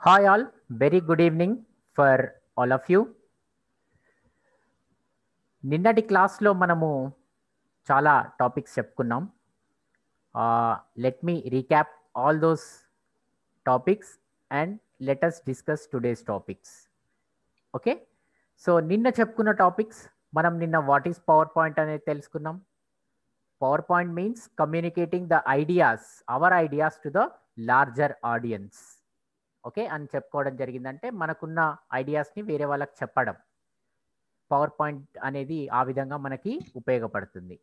Hi, all. Very good evening for all of you నిన్నటి క్లాస్లో మనము చాలా టాపిక్స్ చెప్పుకున్నాం. Let me recap all those topics and let's discuss today's topics okay so నిన్న చెప్పుకున్న topics మనం నిన్న వాట్ ఈస్ పవర్ పాయింట్ అనేది తెలుసుకున్నాం. Power point means communicating the ideas our ideas to the larger audience okay? అని చెప్పుకోవడం జరిగిందంటే మనకున్న ఐడియాస్ని వేరే వాళ్ళకి చెప్పడం. పవర్ పాయింట్ అనేది ఆ విధంగా మనకి ఉపయోగపడుతుంది.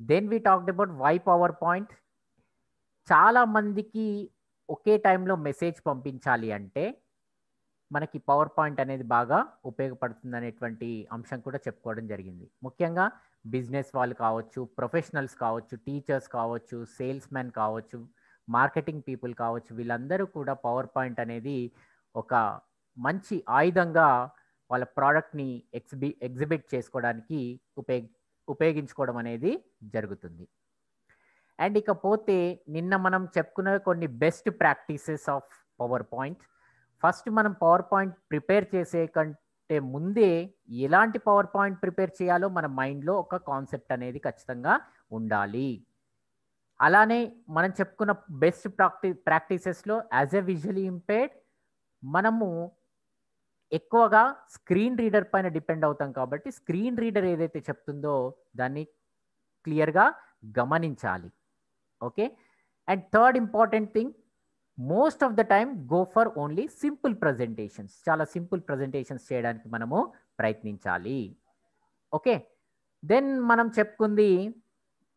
Then we talked about why power point చాలా మందికి ఒకే టైంలో మెసేజ్ పంపించాలి అంటే మనకి పవర్ పాయింట్ అనేది బాగా ఉపయోగపడుతుంది అనేటువంటి అంశం కూడా చెప్పుకోవడం జరిగింది. ముఖ్యంగా బిజినెస్ వాళ్ళు కావచ్చు ప్రొఫెషనల్స్ కావచ్చు టీచర్స్ కావచ్చు సేల్స్ మ్యాన్ కావచ్చు మార్కెటింగ్ పీపుల్ కావచ్చు వీళ్ళందరూ కూడా పవర్ పాయింట్ అనేది ఒక మంచి ఆయుధంగా వాళ్ళ ప్రోడక్ట్ని ఎక్సిబి ఎగ్జిబిట్ చేసుకోవడానికి ఉపయోగ ఉపయోగించుకోవడం అనేది జరుగుతుంది. అండ్ ఇకపోతే నిన్న మనం చెప్పుకున్న కొన్ని best practices of power point. First మనం పవర్ పాయింట్ ప్రిపేర్ చేసే కంటే ముందే ఎలాంటి పవర్ పాయింట్ ప్రిపేర్ చేయాలో మన మైండ్లో ఒక కాన్సెప్ట్ అనేది ఖచ్చితంగా ఉండాలి. అలానే మనం చెప్పుకున్న బెస్ట్ ప్రాక్టీ ప్రాక్టీసెస్లో యాజ్ ఎ విజువలీ ఇంపేర్డ్ మనము ఎక్కువగా స్క్రీన్ రీడర్ పైన డిపెండ్ అవుతాం కాబట్టి స్క్రీన్ రీడర్ ఏదైతే చెప్తుందో దాన్ని క్లియర్గా గమనించాలి. Okay? And third important thing most of the time go for only simple presentations చాలా సింపుల్ ప్రజెంటేషన్స్ చేయడానికి మనము ప్రయత్నించాలి. ఓకే? దెన్ మనం చెప్పుకుంది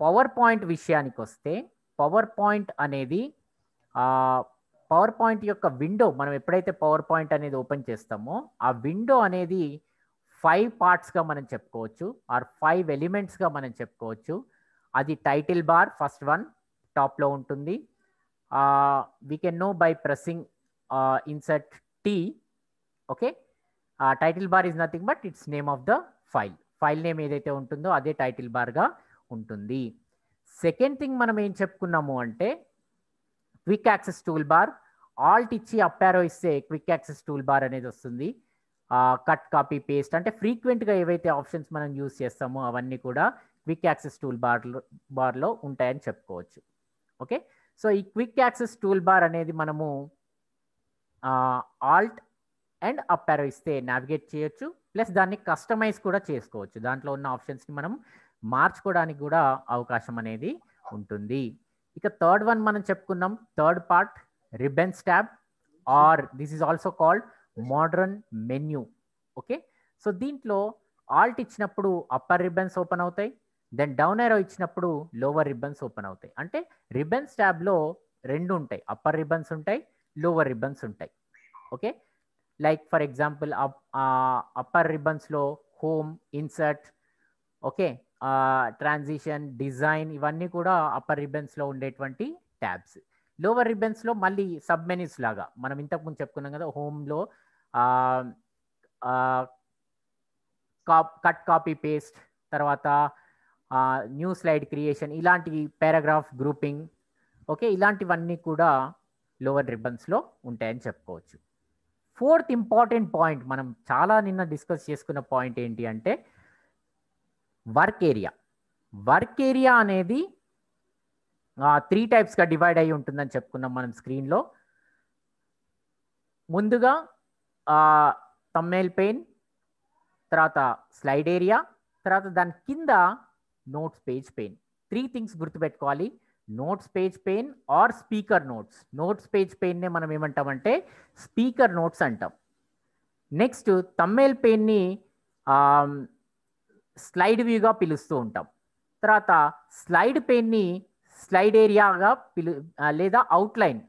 పవర్ పాయింట్ విషయానికి వస్తే పవర్ పాయింట్ అనేది పవర్ పాయింట్ యొక్క విండో మనం ఎప్పుడైతే పవర్ పాయింట్ అనేది ఓపెన్ చేస్తామో ఆ విండో అనేది ఫైవ్ పార్ట్స్గా మనం చెప్పుకోవచ్చు ఆర్ ఫైవ్ ఎలిమెంట్స్గా మనం చెప్పుకోవచ్చు. అది టైటిల్ బార్ ఫస్ట్ వన్ టాప్లో ఉంటుంది. We can know by pressing insert T okay title bar is nothing but its name of the file file name ఏదైతే ఉంటుందో అదే టైటిల్ బార్గా ఉంటుంది. సెకండ్ థింగ్ మనం ఏం చెప్పుకున్నాము అంటే quick access tool bar alt ఇచ్చి అప్పారో ఇస్తే క్విక్ యాక్సెస్ టూల్ బార్ అనేది వస్తుంది. కట్ కాపీ పేస్ట్ అంటే ఫ్రీక్వెంట్గా ఏవైతే ఆప్షన్స్ మనం యూస్ చేస్తామో అవన్నీ కూడా క్విక్ యాక్సెస్ టూల్ బార్లో బార్లో ఉంటాయని చెప్పుకోవచ్చు. ఓకే సో ఈ క్విక్ యాక్సెస్ టూల్ బార్ అనేది మనము ఆల్ట్ అండ్ అప్పారో ఇస్తే నావిగేట్ చేయొచ్చు. ప్లస్ దాన్ని కస్టమైజ్ కూడా చేసుకోవచ్చు. దాంట్లో ఉన్న ఆప్షన్స్ని మనం మార్చుకోవడానికి కూడా అవకాశం అనేది ఉంటుంది. ఇక థర్డ్ వన్ మనం చెప్పుకున్నాం third part ribbon stab or this is also called modern menu. Okay? So దీంట్లో ఆల్ట్ ఇచ్చినప్పుడు అప్పర్ రిబన్స్ ఓపెన్ అవుతాయి దెన్ డౌన్ ఎరో ఇచ్చినప్పుడు లోవర్ రిబన్స్ ఓపెన్ అవుతాయి. అంటే రిబన్స్ ట్యాబ్లో రెండు ఉంటాయి అప్పర్ రిబన్స్ ఉంటాయి లోవర్ రిబన్స్ ఉంటాయి. Okay? Like for example upper రిబన్స్లో home insert. Okay? Transition design ఇవన్నీ కూడా అప్పర్ రిబన్స్లో ఉండేటువంటి ట్యాబ్స్. లోవర్ రిబన్స్లో మళ్ళీ సబ్ మెనీస్ లాగా మనం ఇంతకుముందు చెప్పుకున్నాం కదా హోమ్లో కట్ కాపీ పేస్ట్ తర్వాత న్యూ స్లైడ్ క్రియేషన్ ఇలాంటి పారాగ్రాఫ్ గ్రూపింగ్ ఓకే ఇలాంటివన్నీ కూడా లోవర్ రిబ్బన్స్లో ఉంటాయని చెప్పుకోవచ్చు. ఫోర్త్ ఇంపార్టెంట్ పాయింట్ మనం చాలా నిన్న డిస్కస్ చేసుకున్న పాయింట్ ఏంటి అంటే వర్క్ ఏరియా వర్క్ ఏరియా అనేది త్రీ టైప్స్గా డివైడ్ అయి ఉంటుందని చెప్పుకున్నాం మనం స్క్రీన్లో ముందుగా తమ్మేల్ పెయిన్ తర్వాత స్లైడ్ ఏరియా తర్వాత దాని కింద notes page pane three things గుర్తుపెట్టుకోవాలి. Notes page pane or speaker notes notes page పెయిన్నే మనం ఏమంటామంటే స్పీకర్ నోట్స్ అంటాం. నెక్స్ట్ తమ్మేల్ పెయిన్ని స్లైడ్ వ్యూగా పిలుస్తూ ఉంటాం. తర్వాత స్లైడ్ పెయిన్ని స్లైడ్ ఏరియాగా పిలు లేదా అవుట్లైన్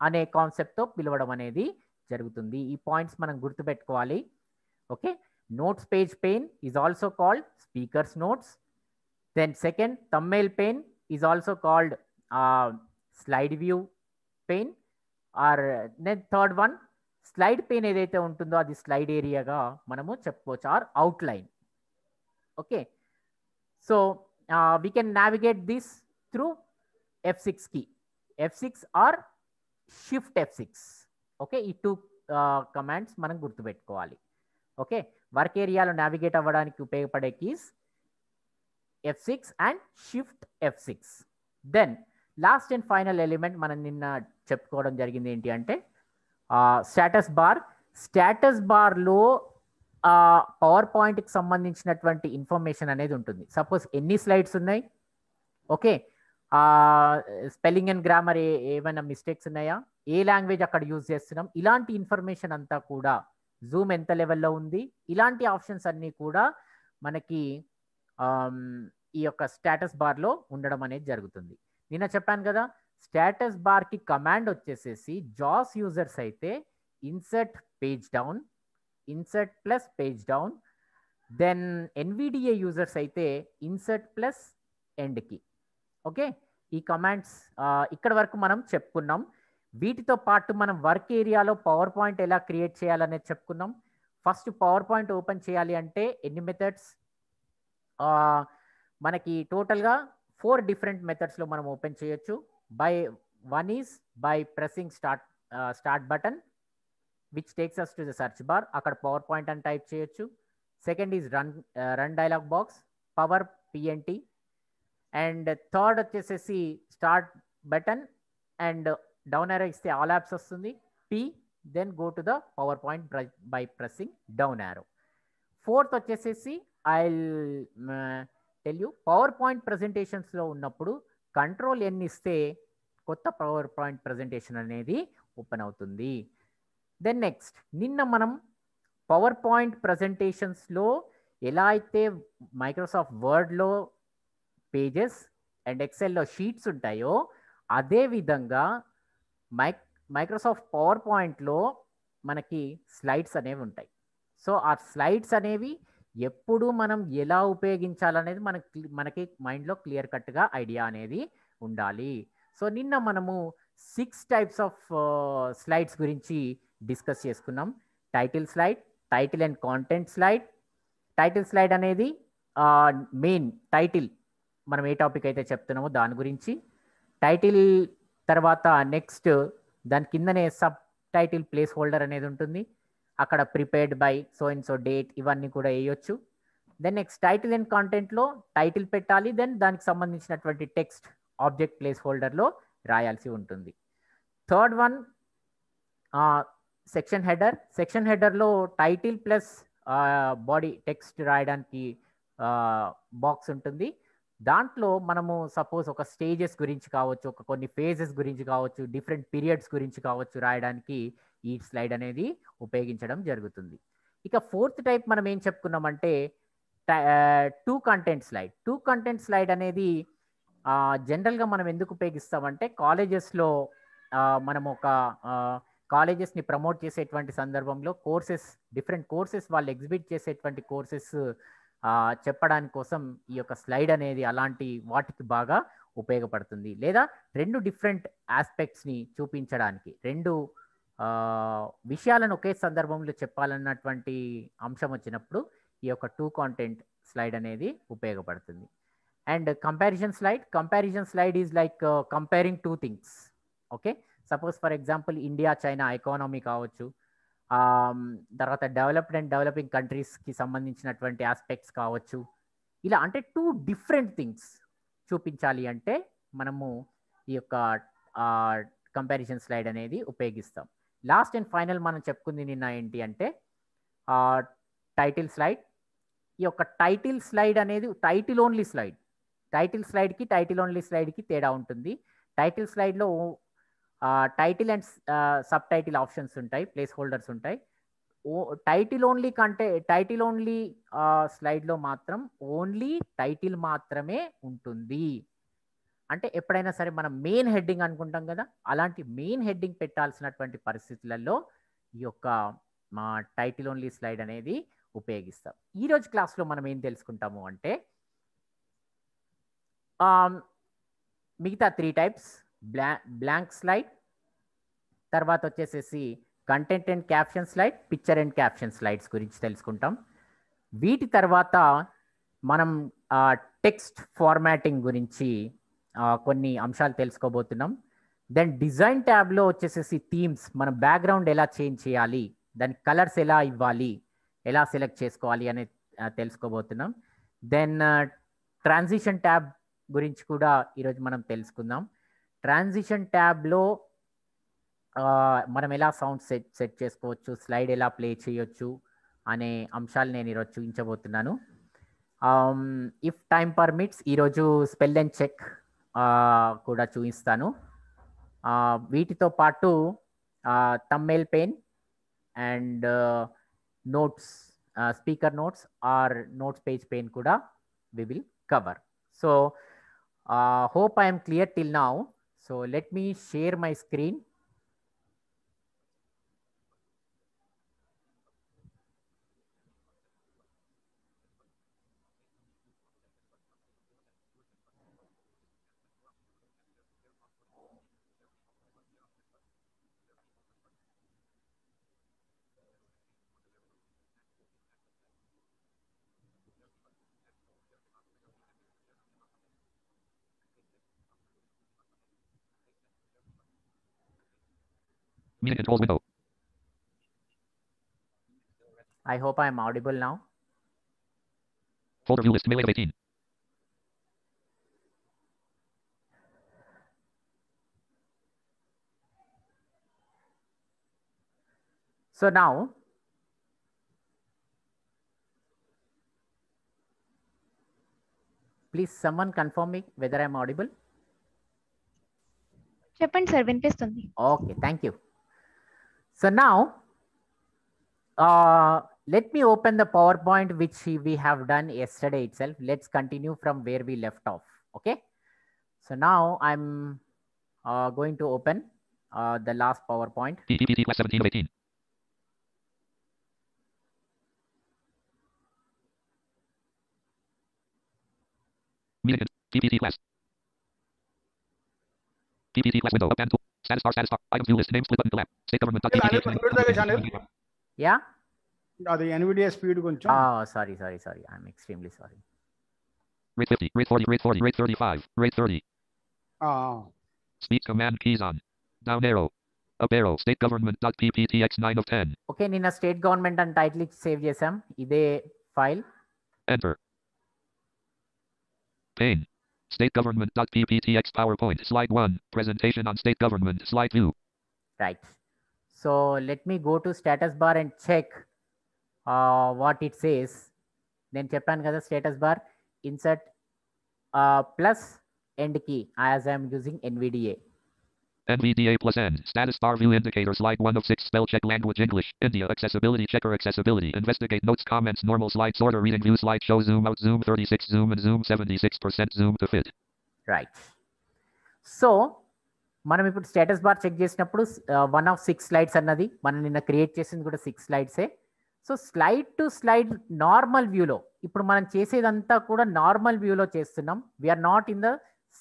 అనే కాన్సెప్ట్తో పిలవడం అనేది జరుగుతుంది. ఈ పాయింట్స్ మనం గుర్తుపెట్టుకోవాలి. Okay notes page pane is also called speakers notes then second thumbnail pane is also called slide view pane or then third one slide pane ఏదైతే ఉంటుందో అది స్లైడ్ ఏరియాగా మనము చెప్పుకోవచ్చు. Or outline okay. So uh, we can navigate this through f6 key. F6 or shift f6 okay ఈ two commands uh, మనం గుర్తుపెట్టుకోవాలి. Okay work ఏరియాలో నావిగేట్ అవ్వడానికి ఉపయోగపడే keys F six and shift F six then last and final element మనం నిన్న చెప్పుకోవడం జరిగింది ఏంటి అంటే స్టేటస్ బార్ స్టేటస్ బార్లో పవర్ పాయింట్కి సంబంధించినటువంటి ఇన్ఫర్మేషన్ అనేది ఉంటుంది. సపోజ్ ఎన్ని స్లైడ్స్ ఉన్నాయి? ఓకే. స్పెల్లింగ్ అండ్ గ్రామర్ ఏ ఏమైనా మిస్టేక్స్ ఉన్నాయా? ఏ లాంగ్వేజ్ అక్కడ యూజ్ చేస్తున్నాం? ఇలాంటి ఇన్ఫర్మేషన్ అంతా కూడా జూమ్ ఎంత లెవెల్లో ఉంది? ఇలాంటి ఆప్షన్స్ అన్నీ కూడా మనకి ఈ యొక్క స్టేటస్ బార్లో ఉండడం అనేది జరుగుతుంది. నిన్న చెప్పాను కదా స్టేటస్ బార్కి కమాండ్ వచ్చేసేసి జాస్ యూజర్స్ అయితే insert page down insert plus page down then NVDA users అయితే ఇన్సర్ట్ ప్లస్ ఎండ్కి ఓకే ఈ కమాండ్స్ ఇక్కడ వరకు మనం చెప్పుకున్నాం. వీటితో పాటు మనం వర్క్ ఏరియాలో పవర్ పాయింట్ ఎలా క్రియేట్ చేయాలనేది చెప్పుకున్నాం. ఫస్ట్ పవర్ పాయింట్ ఓపెన్ చేయాలి అంటే ఎన్ని మెథడ్స్ మనకి టోటల్గా ఫోర్ డిఫరెంట్ మెథడ్స్లో మనం ఓపెన్ చేయొచ్చు. By one is by pressing start start button which takes us to the search bar అక్కడ పవర్ పాయింట్ అని టైప్ చేయొచ్చు. Second is run run dialog box power PNT and third వచ్చేసేసి start button and down arrow ఇస్తే all apps వస్తుంది. P then go to the PowerPoint by pressing down arrow fourth వచ్చేసేసి I tell you power point ప్రజెంటేషన్స్లో ఉన్నప్పుడు control N ఇస్తే కొత్త power point presentation అనేది open అవుతుంది. దెన్ నెక్స్ట్ నిన్న మనం పవర్ పాయింట్ ప్రజెంటేషన్స్లో ఎలా అయితే మైక్రోసాఫ్ట్ వర్డ్లో పేజెస్ అండ్ ఎక్సెల్లో షీట్స్ ఉంటాయో అదే విధంగా మైక్ మైక్రోసాఫ్ట్ పవర్ పాయింట్లో మనకి స్లైడ్స్ అనేవి ఉంటాయి. సో ఆ స్లైడ్స్ అనేవి ఎప్పుడు మనం ఎలా ఉపయోగించాలనేది మనకి మనకి మైండ్లో క్లియర్ కట్గా ఐడియా అనేది ఉండాలి. సో నిన్న మనము సిక్స్ టైప్స్ ఆఫ్ స్లైడ్స్ గురించి డిస్కస్ చేసుకున్నాం. Title slide title and content slide title slide అనేది మెయిన్ టైటిల్ మనం ఏ టాపిక్ అయితే చెప్తున్నామో దాని గురించి. టైటిల్ తర్వాత నెక్స్ట్ దాని కిందనే సబ్ టైటిల్ ప్లేస్ హోల్డర్ అనేది ఉంటుంది. అక్కడ prepared by so and so date ఇవన్నీ కూడా వేయొచ్చు. దెన్ నెక్స్ట్ టైటిల్ అండ్ కాంటెంట్లో టైటిల్ పెట్టాలి. దెన్ దానికి సంబంధించినటువంటి టెక్స్ట్ ఆబ్జెక్ట్ ప్లేస్ హోల్డర్లో రాయాల్సి ఉంటుంది. Third one section header. Section హెడర్లో title plus body text రాయడానికి బాక్స్ ఉంటుంది. దాంట్లో మనము సపోజ్ ఒక స్టేజెస్ గురించి కావచ్చు ఒక కొన్ని ఫేజెస్ గురించి కావచ్చు డిఫరెంట్ పీరియడ్స్ గురించి కావచ్చు రాయడానికి ఈ స్లైడ్ అనేది ఉపయోగించడం జరుగుతుంది. ఇక ఫోర్త్ టైప్ మనం ఏం చెప్పుకున్నామంటే two content slide. Two content slide అనేది జనరల్గా మనం ఎందుకు ఉపయోగిస్తామంటే కాలేజెస్లో మనం ఒక కాలేజెస్ని ప్రమోట్ చేసేటువంటి సందర్భంలో కోర్సెస్ డిఫరెంట్ కోర్సెస్ వాళ్ళు ఎగ్జిబిట్ చేసేటువంటి కోర్సెస్ చెప్పడానికి కోసం ఈ యొక్క స్లైడ్ అనేది అలాంటి వాటికి బాగా ఉపయోగపడుతుంది. లేదా రెండు డిఫరెంట్ ఆస్పెక్ట్స్ని చూపించడానికి రెండు విషయాలను ఒకే సందర్భంలో చెప్పాలన్నటువంటి అంశం వచ్చినప్పుడు ఈ యొక్క టూ కాంటెంట్ స్లైడ్ అనేది ఉపయోగపడుతుంది. And comparison slide comparison slide is like comparing two things okay? Suppose for example India China economy కావచ్చు తర్వాత డెవలప్డ్ అండ్ డెవలపింగ్ కంట్రీస్కి సంబంధించినటువంటి ఆస్పెక్ట్స్ కావచ్చు. ఇలా అంటే టూ డిఫరెంట్ థింగ్స్ చూపించాలి అంటే మనము ఈ యొక్క కంపారిజన్ స్లైడ్ అనేది ఉపయోగిస్తాం. లాస్ట్ అండ్ ఫైనల్ మనం చెప్పుకుంది నిన్న ఏంటి అంటే టైటిల్ స్లైడ్ ఈ యొక్క టైటిల్ స్లైడ్ అనేది టైటిల్ ఓన్లీ స్లైడ్ టైటిల్ స్లైడ్కి టైటిల్ ఓన్లీ స్లైడ్కి తేడా ఉంటుంది. టైటిల్ స్లైడ్లో title and sub title options ఉంటాయి ప్లేస్ హోల్డర్స్ ఉంటాయి. ఓ టైటిల్ ఓన్లీ కంటే టైటిల్ ఓన్లీ స్లైడ్లో మాత్రం ఓన్లీ టైటిల్ మాత్రమే ఉంటుంది. అంటే ఎప్పుడైనా సరే మనం మెయిన్ హెడ్డింగ్ అనుకుంటాం కదా అలాంటి మెయిన్ హెడ్డింగ్ పెట్టాల్సినటువంటి పరిస్థితులలో ఈ యొక్క మా టైటిల్ ఓన్లీ స్లైడ్ అనేది ఉపయోగిస్తాం. ఈరోజు క్లాస్లో మనం ఏం తెలుసుకుంటాము అంటే మిగతా త్రీ టైప్స్ బ్లా బ్లాంక్ స్లైడ్. తర్వాత వచ్చేసేసి content and caption slide picture and caption slides గురించి తెలుసుకుంటాం. వీటి తర్వాత మనం టెక్స్ట్ ఫార్మాటింగ్ గురించి కొన్ని అంశాలు తెలుసుకోబోతున్నాం. దెన్ డిజైన్ ట్యాబ్లో వచ్చేసేసి థీమ్స్ మనం బ్యాక్గ్రౌండ్ ఎలా చేంజ్ చేయాలి దాని కలర్స్ ఎలా ఇవ్వాలి ఎలా సెలెక్ట్ చేసుకోవాలి అనేది తెలుసుకోబోతున్నాం. దెన్ ట్రాన్సిషన్ ట్యాబ్ గురించి కూడా ఈరోజు మనం తెలుసుకుందాం. ట్రాన్సిషన్ ట్యాబ్లో మనం ఎలా సౌండ్ సెట్ సెట్ చేసుకోవచ్చు స్లైడ్ ఎలా ప్లే చేయొచ్చు అనే అంశాలు నేను ఈరోజు చూపించబోతున్నాను. ఇఫ్ టైం పర్మిట్స్ ఈరోజు స్పెల్ అండ్ చెక్ కూడా చూపిస్తాను. వీటితో పాటు thumbnail pane and notes speaker notes or notes page pane కూడా we will cover so hope I'm clear till now so let me share my screen Meeting controls window. I hope I am audible now. Folder view list. Mail of 18. So now, please someone confirm me whether I'm audible. చెప్పండి sir వినిపిస్తుంది Okay, thank you. so now, uh, let me open the PowerPoint which we have done yesterday itself. Let's continue from where we left off. Okay. So now I'm uh, going to open uh, the last PowerPoint. PPT class 17 of 18. Meeting con- PPT. PPT window. Up and. Status bar. Status bar. Items view list. Name split button collapse. State government. dot అదే PPT. Speed తగ్గ channel Yeah. అది NVIDIA speed కొంచెం Oh, sorry, sorry, sorry. I'm extremely sorry. Rate 50. Rate 40. Rate 40. Rate 35. Rate 30. ఆ, Speech command keys on. Down arrow. Up arrow. State government. dot PPTX 9 of 10. Okay నిన్న state government అని title ఇచ్చి save చేసాం ఇదే file Enter. Pane. State government.pptx PowerPoint slide one presentation on state government slide two. Right. So let me go to status bar and check uh, what it says. Then Japan has a status bar. Insert uh, plus end key as I am using NVDA. NVDA plus N. Status bar view indicators Slide 1 of 6. Spell check language English. India. Accessibility checker. Accessibility. Investigate notes comments. Normal slides order Reading view slide show. Zoom out. Zoom 36. Zoom and zoom 76%. Zoom to fit. Right. So మనం ఇప్పుడు status bar check చేసినప్పుడు one of six slides అన్నది మనం నిన్న create చేసింది కూడా six స్లైడ్సే so slide to slide normal వ్యూలో ఇప్పుడు మనం చేసేదంతా కూడా నార్మల్ వ్యూలో చేస్తున్నాం we're not in the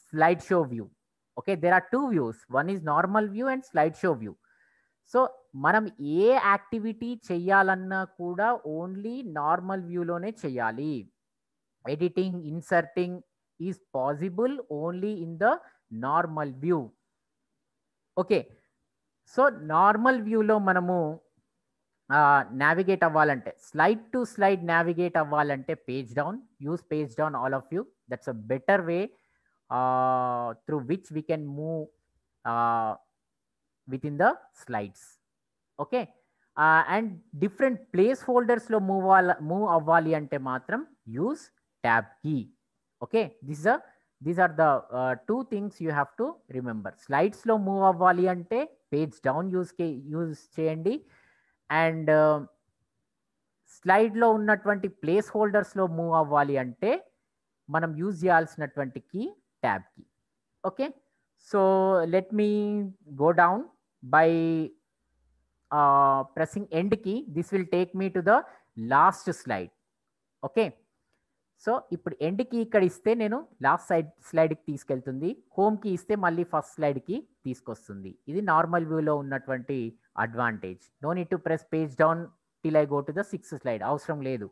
slide show view okay there are two views one is normal view and slide show view so మనం ఏ యాక్టివిటీ చెయ్యాలన్నా కూడా ఓన్లీ నార్మల్ వ్యూలోనే చేయాలి editing inserting is possible only in the normal view okay so normal వ్యూలో మనము navigate అవ్వాలంటే slide to slide navigate అవ్వాలంటే page down use page down all of you that's a better way through which we can move within the slides okay and different place హోల్డర్స్లో move move అవ్వాలి అంటే మాత్రం use tab key okay this the these are the two things you have to remember స్లైడ్స్లో move అవ్వాలి అంటే page down use use చేయండి. And స్లైడ్లో ఉన్నటువంటి place హోల్డర్స్లో మూవ్ అవ్వాలి అంటే మనం యూజ్ చేయాల్సినటువంటి key tab key. Okay. Okay so let me go down by pressing end key. This will take me to the last slide okay so ఇప్పుడు ఎండ్కి ఇక్కడ ఇస్తే నేను లాస్ట్ సైడ్ స్లైడ్కి తీసుకెళ్తుంది. హోమ్కి ఇస్తే మళ్ళీ ఫస్ట్ స్లైడ్కి తీసుకొస్తుంది. ఇది నార్మల్ వ్యూలో ఉన్నటువంటి advantage no need to press page down till I go to the six slide అవసరం లేదు.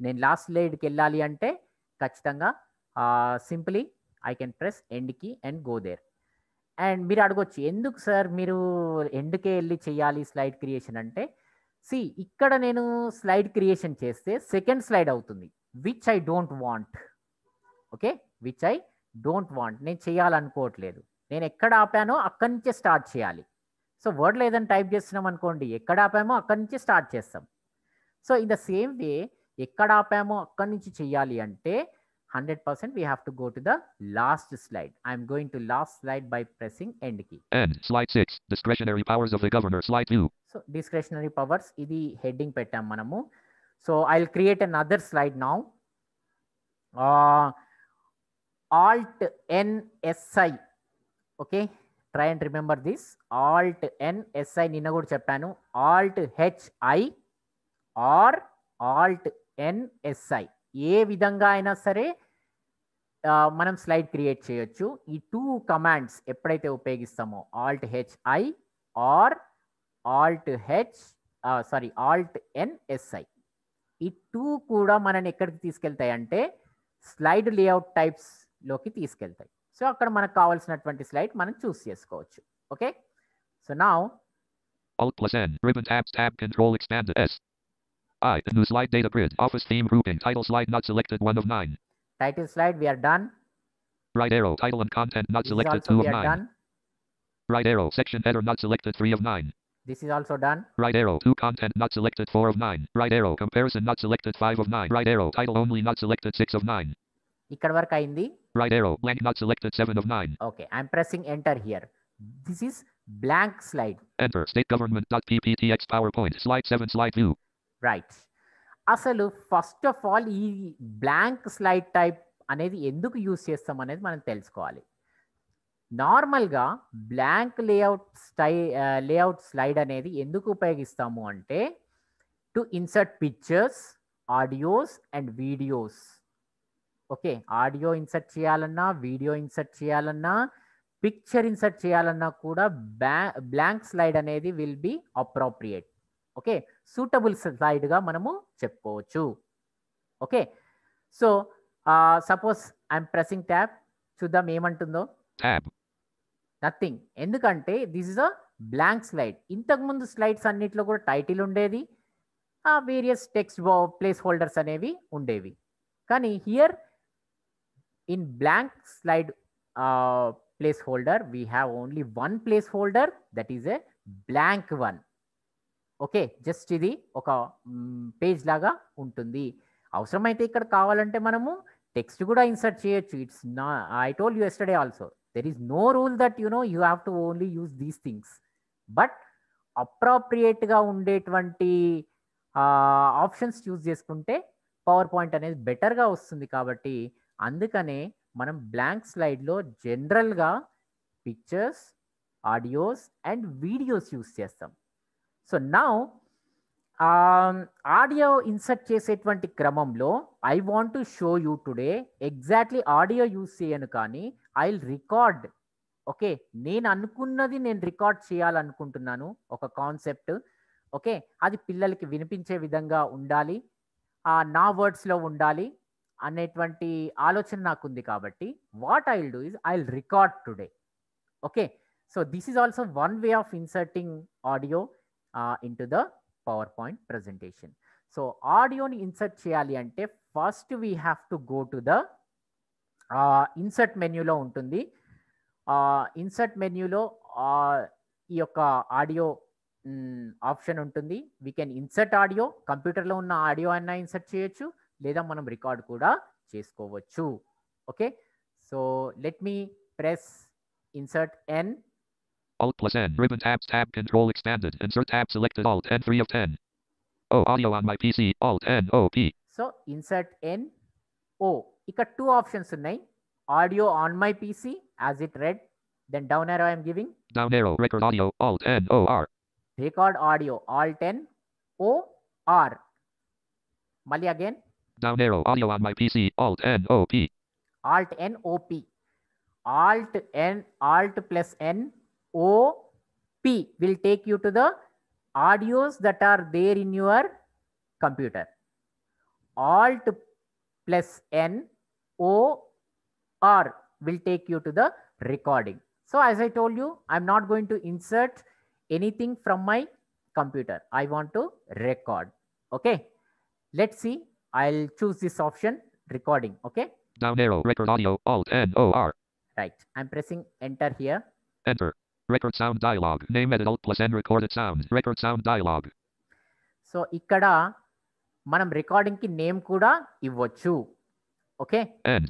నేను లాస్ట్ స్లైడ్కి వెళ్ళాలి అంటే ఖచ్చితంగా uh, simply I can press ఎండ్కి అండ్ గో దేర్ అండ్ మీరు అడగొచ్చు ఎందుకు సార్ మీరు ఎండ్కే వెళ్ళి చేయాలి స్లైడ్ క్రియేషన్ అంటే? సి ఇక్కడ నేను స్లైడ్ క్రియేషన్ చేస్తే సెకండ్ స్లైడ్ అవుతుంది. Which I don't want okay which I don't want నేను చేయాలనుకోవట్లేదు. నేను ఎక్కడ ఆపానో అక్కడి నుంచే స్టార్ట్ చేయాలి. సో వర్డ్ లేదని టైప్ చేస్తున్నాం అనుకోండి ఎక్కడ ఆపామో అక్కడి నుంచే స్టార్ట్ చేస్తాం. So in the same way ఎక్కడ ఆపామో అక్కడి నుంచి చేయాలి అంటే hundred percent we have to go to the last slide I'm going to last slide by pressing ఎండ్కి End. Slide 6. Discretionary powers of the governor. Slide 2. So discretionary powers ఇది heading పెట్టాం మనము so I will create another slide now alt NSI okay try and remember this alt NSI నిన్న కూడా చెప్పాను alt HI or alt NSI ఏ విధంగా అయినా సరే మనం స్లైడ్ క్రియేట్ చేయొచ్చు ఈ టూ కమాండ్స్ ఎప్పుడైతే ఉపయోగిస్తామో alt HI or alt H sorry alt NSI ఈ టూ కూడా మనని ఎక్కడికి తీసుకెళ్తాయి అంటే స్లైడ్ లేఅవుట్ టైప్స్లోకి తీసుకెళ్తాయి సో అక్కడ మనకు కావాల్సినటువంటి స్లైడ్ మనం చూస్ చేసుకోవచ్చు ఓకే సో నా Alt plus N. Ribbon tabs tab control expanded S. I. New slide data grid. Office theme grouping. Title slide not selected 1 of 9. Title slide we're done Right arrow. Title and content not this selected also 2 of we're 9. Done Right arrow. Section header not selected 3 of 9. This is also done Right arrow. To content not selected 4 of 9. Right arrow. Comparison not selected 5 of 9. Right arrow. Title only not selected 6 of 9. ఇక్కడ వరకు అయింది Right arrow. Blank not selected 7 of 9. Okay I'm pressing enter here this is blank slide Enter. State government.pptx PowerPoint. Slide 7 slide view. right అసలు first of all ఈ blank slide type అనేది ఎందుకు use చేస్తాం అనేది మనం తెలుసుకోవాలి. నార్మల్గా బ్లాంక్ లేఅవుట్ స్టై లేఅవుట్ స్లైడ్ అనేది ఎందుకు ఉపయోగిస్తాము అంటే to insert pictures audios and videos okay audio insert చేయాలన్నా వీడియో ఇన్సర్ట్ చేయాలన్నా పిక్చర్ ఇన్సర్ట్ చేయాలన్నా కూడా బ్లాంక్ స్లైడ్ అనేది will be appropriate okay? Suitable స్లైడ్గా మనము చెప్పుకోవచ్చు. Okay? So suppose I'm pressing tab. చూద్దాం ఏమంటుందో. నథింగ్. ఎందుకంటే this is a blank slide. ఇంతకుముందు స్లైడ్స్ అన్నిట్లో కూడా టైటిల్ ఉండేది. ఆ వేరియస్ టెక్స్ట్ ప్లేస్ హోల్డర్స్ అనేవి ఉండేవి. కానీ here in blank slide placeholder we have only one placeholder. That is a blank one. Okay just ఇది ఒక పేజ్ లాగా ఉంటుంది. అవసరమైతే ఇక్కడ కావాలంటే మనము టెక్స్ట్ కూడా ఇన్సర్ట్ చేయొచ్చు. ఇట్స్ నా I told you yesterday also there is no rule that you know you have to only use these things but అప్రాప్రియేట్గా ఉండేటువంటి ఆప్షన్స్ చూస్ చేసుకుంటే పవర్ పాయింట్ అనేది బెటర్గా వస్తుంది కాబట్టి అందుకనే మనం బ్లాంక్ స్లైడ్లో జనరల్గా pictures audios and videos use చేస్తాం. సో నా ఆడియో ఇన్సర్ట్ చేసేటువంటి క్రమంలో I want to show you today exactly audio use చేయను కానీ ఐ రికార్డ్ ఓకే నేను అనుకున్నది నేను రికార్డ్ చేయాలనుకుంటున్నాను ఒక కాన్సెప్ట్ ఓకే అది పిల్లలకి వినిపించే విధంగా ఉండాలి. నా వర్డ్స్లో ఉండాలి అనేటువంటి ఆలోచన నాకుంది కాబట్టి what I will do is I will record today okay so this is also one way of inserting audio into the PowerPoint presentation so ఆడియోని insert చేయాలి అంటే first we have to go to the insert మెన్యూలో ఉంటుంది. Insert మెన్యూలో ఈ యొక్క audio option ఉంటుంది. We can insert audio కంప్యూటర్లో ఉన్న audio అయినా ఇన్సర్ట్ చేయొచ్చు. లేదా మనం రికార్డ్ కూడా చేసుకోవచ్చు. Okay so let me press insert N Alt plus N. Ribbon tabs tab control expanded. Insert tab selected Alt N 3 of 10. Oh, audio on my PC. Alt N O P. So insert N O ఇక్కడ two options ఉన్నాయి audio on my PC as it read then down arrow I'm giving Down arrow. Record audio. Alt N O R. Record audio Alt N O R మళ్ళీ again Down arrow. Audio on my PC. Alt N O P. alt n op alt n alt plus n o p will take you to the audios that are there in your computer alt plus n o r will take you to the recording So as I told you, I'm not going to insert anything from my computer. I want to record. Okay. Let's see. I'll choose this option recording. Okay. Down arrow. Record audio. Alt N O R. Right. I'm pressing enter here. Enter. Record sound dialog. Name edit Alt plus N recorded sound. Record sound dialog. So ఇక్కడ మనం రికార్డింగ్కి name కూడా ఇవ్వచ్చు okay End.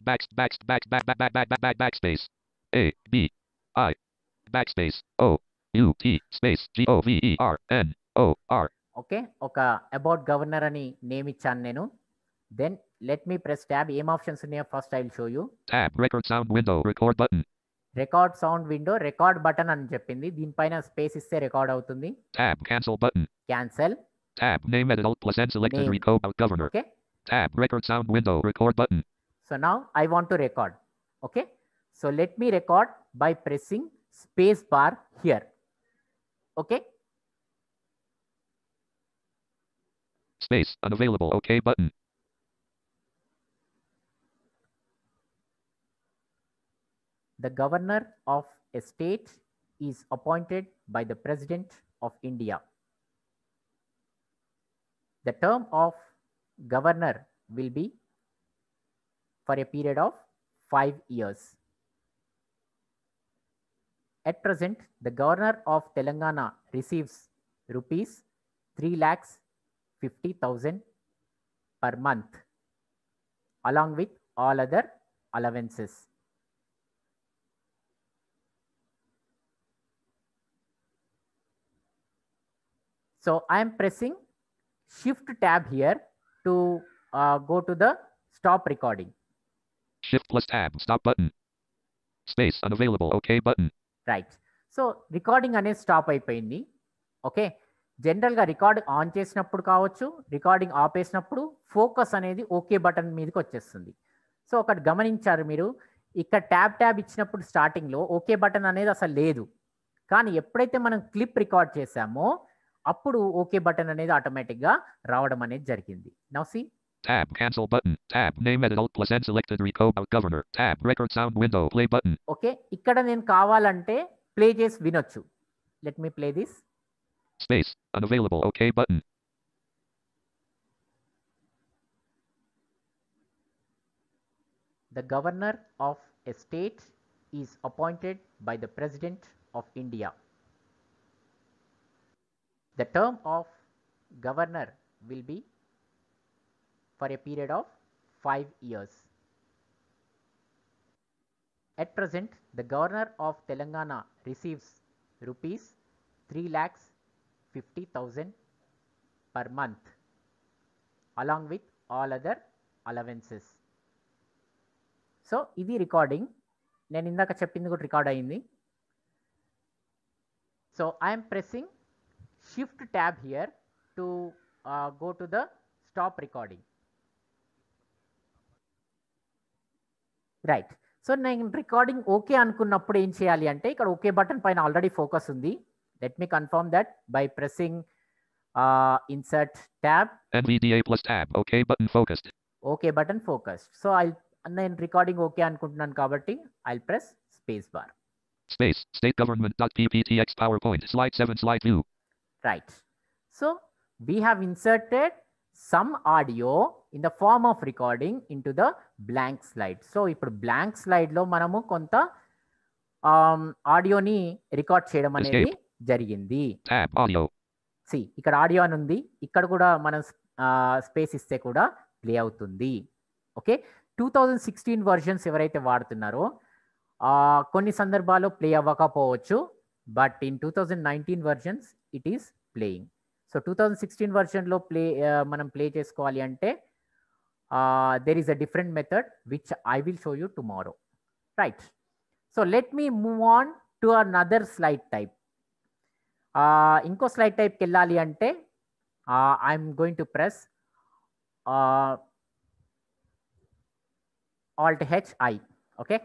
Back back back back back back back back back backspace. A B I backspace O U T space G O V E R N O R. Okay ఒక about governor అని name ఇచ్చాను నేను then let me press tab ఏం options ఉన్నాయో first I show you Tab. Record sound window. Record button. Record sound window. Record button. అని చెప్పింది. దీనిపైన space ఇస్తే రికార్డ్ అవుతుంది. Tab Tab cancel button. Cancel. Tab name adult plus n selected record out governor. Okay. Tab record sound window record button. So now i want to record. Okay. So let me record by pressing space bar here. Okay. Space unavailable okay button. The governor of a state is appointed by the President of India. The term of governor will be for a period of five years. At present, the governor of Telangana receives rupees 3 lakhs 50,000 per month along with all other allowances. So I am pressing shift tab here to uh, go to the stop recording. Shift plus tab. Stop button. Space. Unavailable. OK button. Right so recording అనేది stop అయిపోయింది okay జనరల్గా record on చేసినప్పుడు కావచ్చు recording ఆపేసినప్పుడు focus అనేది okay button మీదకి వచ్చేస్తుంది so ఒకటి గమనించారు మీరు ఇక్కడ ట్యాబ్ ట్యాబ్ ఇచ్చినప్పుడు స్టార్టింగ్లో ఓకే బటన్ అనేది అసలు లేదు కానీ ఎప్పుడైతే మనం క్లిప్ రికార్డ్ చేసామో అప్పుడు ఓకే బటన్ అనేది ఆటోమేటిక్గా రావడం అనేది జరిగింది now see Tab. Cancel button. Tab. Name edit Alt plus N selected. Record out governor. Tab. Record sound window. Play button. Okay ఇక్కడ నేను కావాలంటే ప్లే చేసి వినొచ్చు let me play this Space. Unavailable. OK button. The governor of a state is appointed by the President of India. The term of governor will be for a period of 5 years. At present, the governor of Telangana receives rupees 3 lakhs 50,000 per month along with all other allowances. So ఇది recording నేను ఇందాక చెప్పింది కూడా record అయింది so I'm pressing shift tab here to uh, go to the stop recording. Right. So, recording okay and take a okay button pine already focus on the let me confirm that by pressing uh, insert tab. NVDA plus tab. Okay button focused. Okay button focused. So I'll and then recording okay and kabati. I'll press space bar. Space state government. Pptx. powerpoint slide seven slide two. Right so we have inserted some audio in the form of recording into the blank slide so ఇప్పుడు blank స్లైడ్లో మనము కొంత ఆడియోని record చేయడం అనేది జరిగింది. Audio. C ఇక్కడ audio అని ఉంది. ఇక్కడ కూడా మనం స్పేస్ ఇస్తే కూడా ప్లే అవుతుంది. Okay two thousand sixteen versions ఎవరైతే వాడుతున్నారో కొన్ని సందర్భాల్లో ప్లే అవ్వకపోవచ్చు. But in two thousand nineteen versions it is playing so two thousand sixteen వర్షన్లో play మనం ప్లే చేసుకోవాలి అంటే there is a different method which I will show you tomorrow right so let me move on to another slide type ఇంకో slide టైప్కి వెళ్ళాలి అంటే I'm going to press alt H I okay